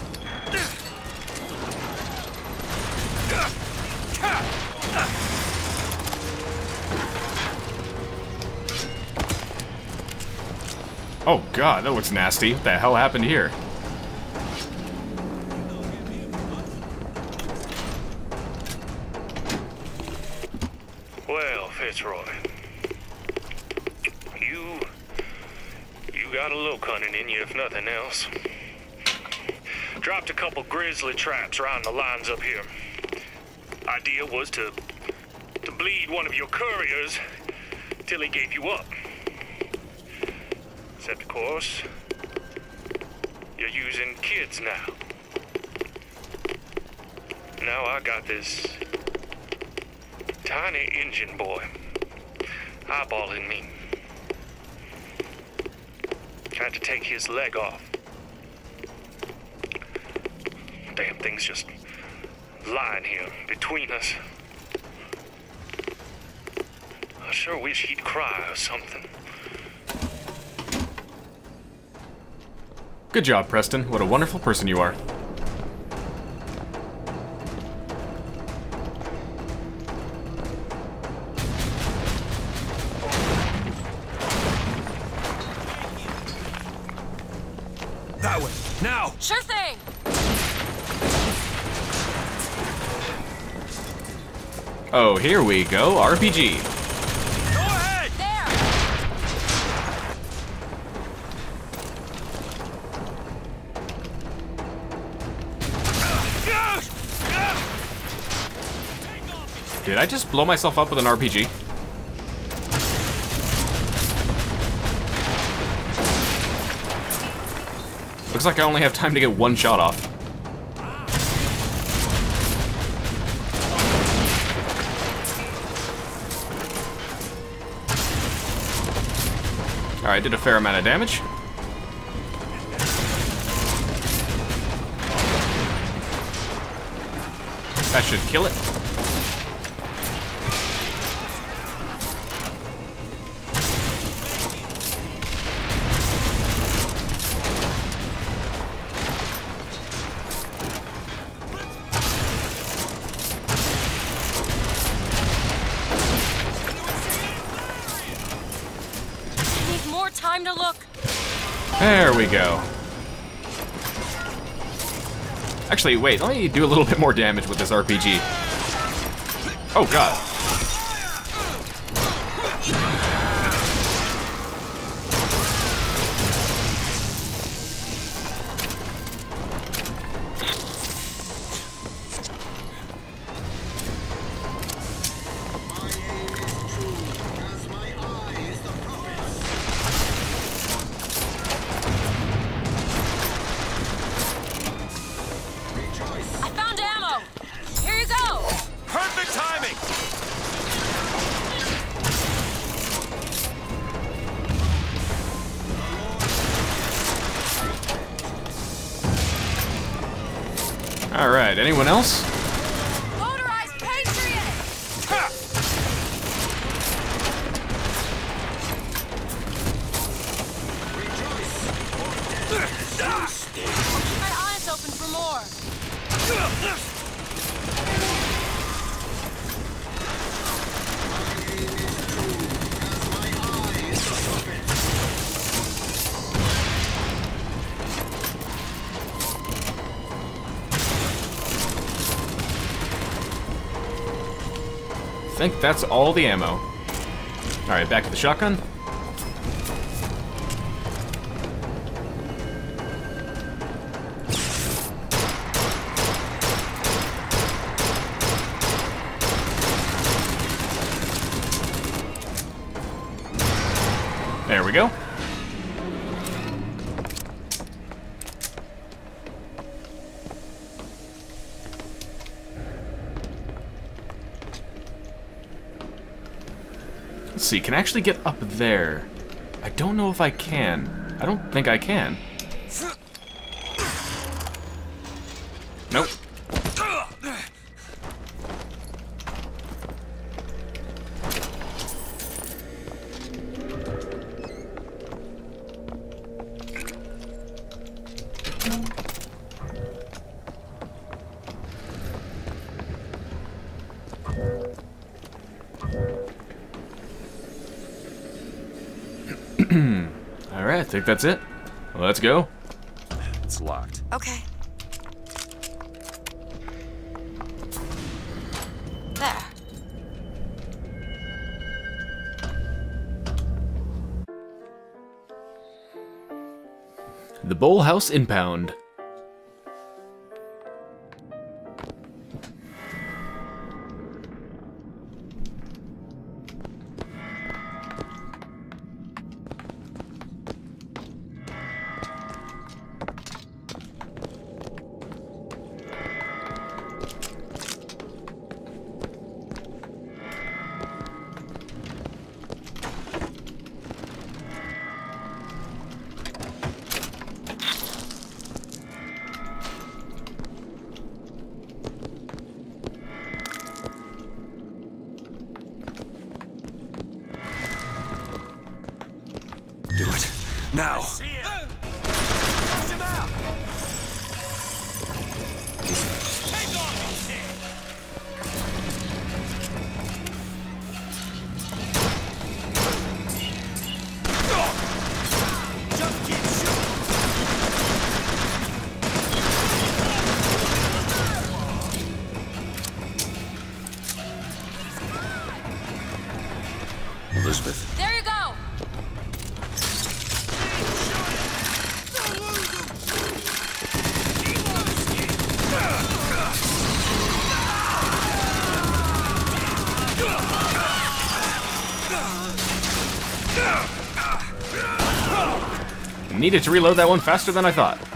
Oh god, that looks nasty. What the hell happened here? Dropped a couple grizzly traps around the lines up here. Idea was to to bleed one of your couriers till he gave you up. Except, of course, you're using kids now. Now I got this tiny engine boy eyeballing me. Tried to take his leg off. Damn thing's just lying here between us. I sure wish he'd cry or something. Good job, Preston. What a wonderful person you are. Here we go. RPG. Did I just blow myself up with an RPG? Looks like I only have time to get one shot off. Alright, did a fair amount of damage. That should kill it. We go. Actually, wait, let me do a little bit more damage with this RPG. Oh god. That's all the ammo. Alright, back to the shotgun. See, can I actually get up there? I don't know if I can. I don't think I can. Think that's it. Let's go. It's locked. Okay. There. The Bull House Impound. Needed to reload that one faster than I thought.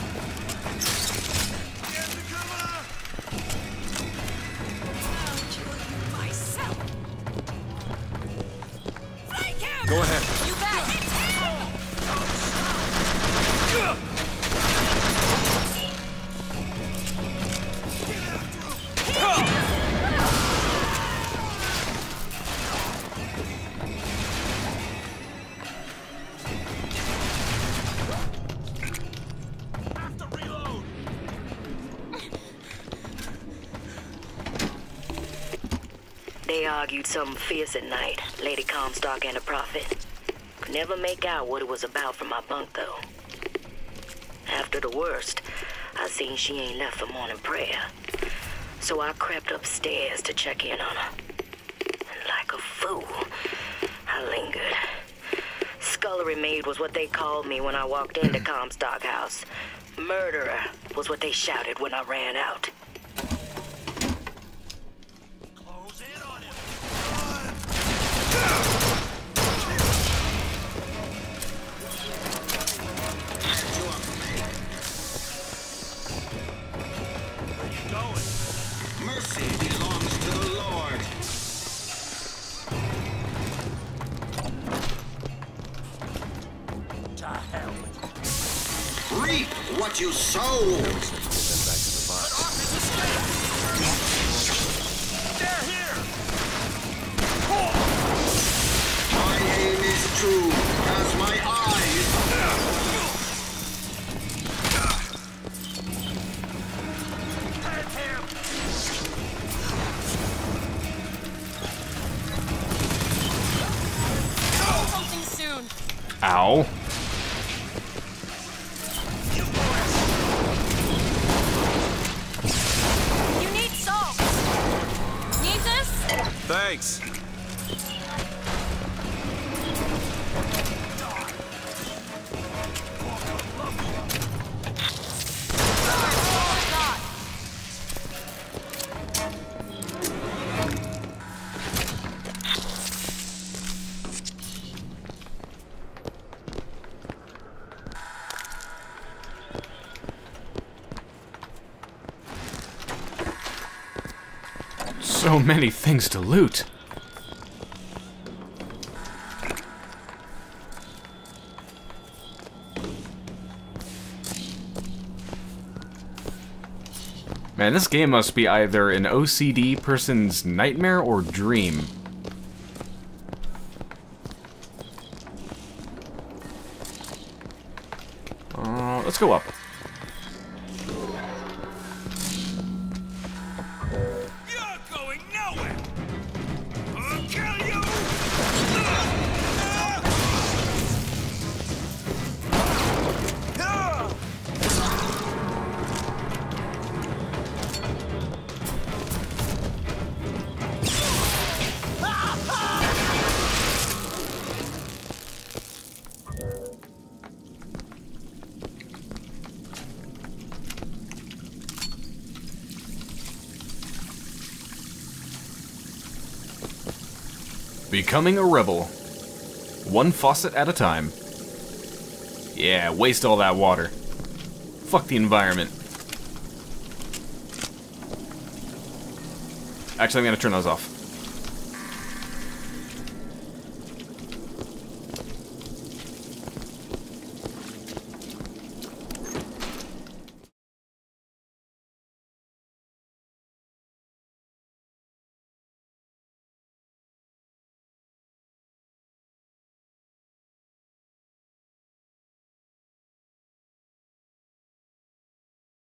Fierce at night, Lady Comstock and the Prophet. Could never make out what it was about from my bunk, though. After the worst, I seen she ain't left for morning prayer. So I crept upstairs to check in on her. And like a fool, I lingered. Scullery maid was what they called me when I walked into Comstock House. Murderer was what they shouted when I ran out. You sow. So many things to loot. Man, this game must be either an OCD person's nightmare or dream. Uh, let's go up. Becoming a rebel. One faucet at a time. Yeah, waste all that water. Fuck the environment. Actually, I'm gonna turn those off.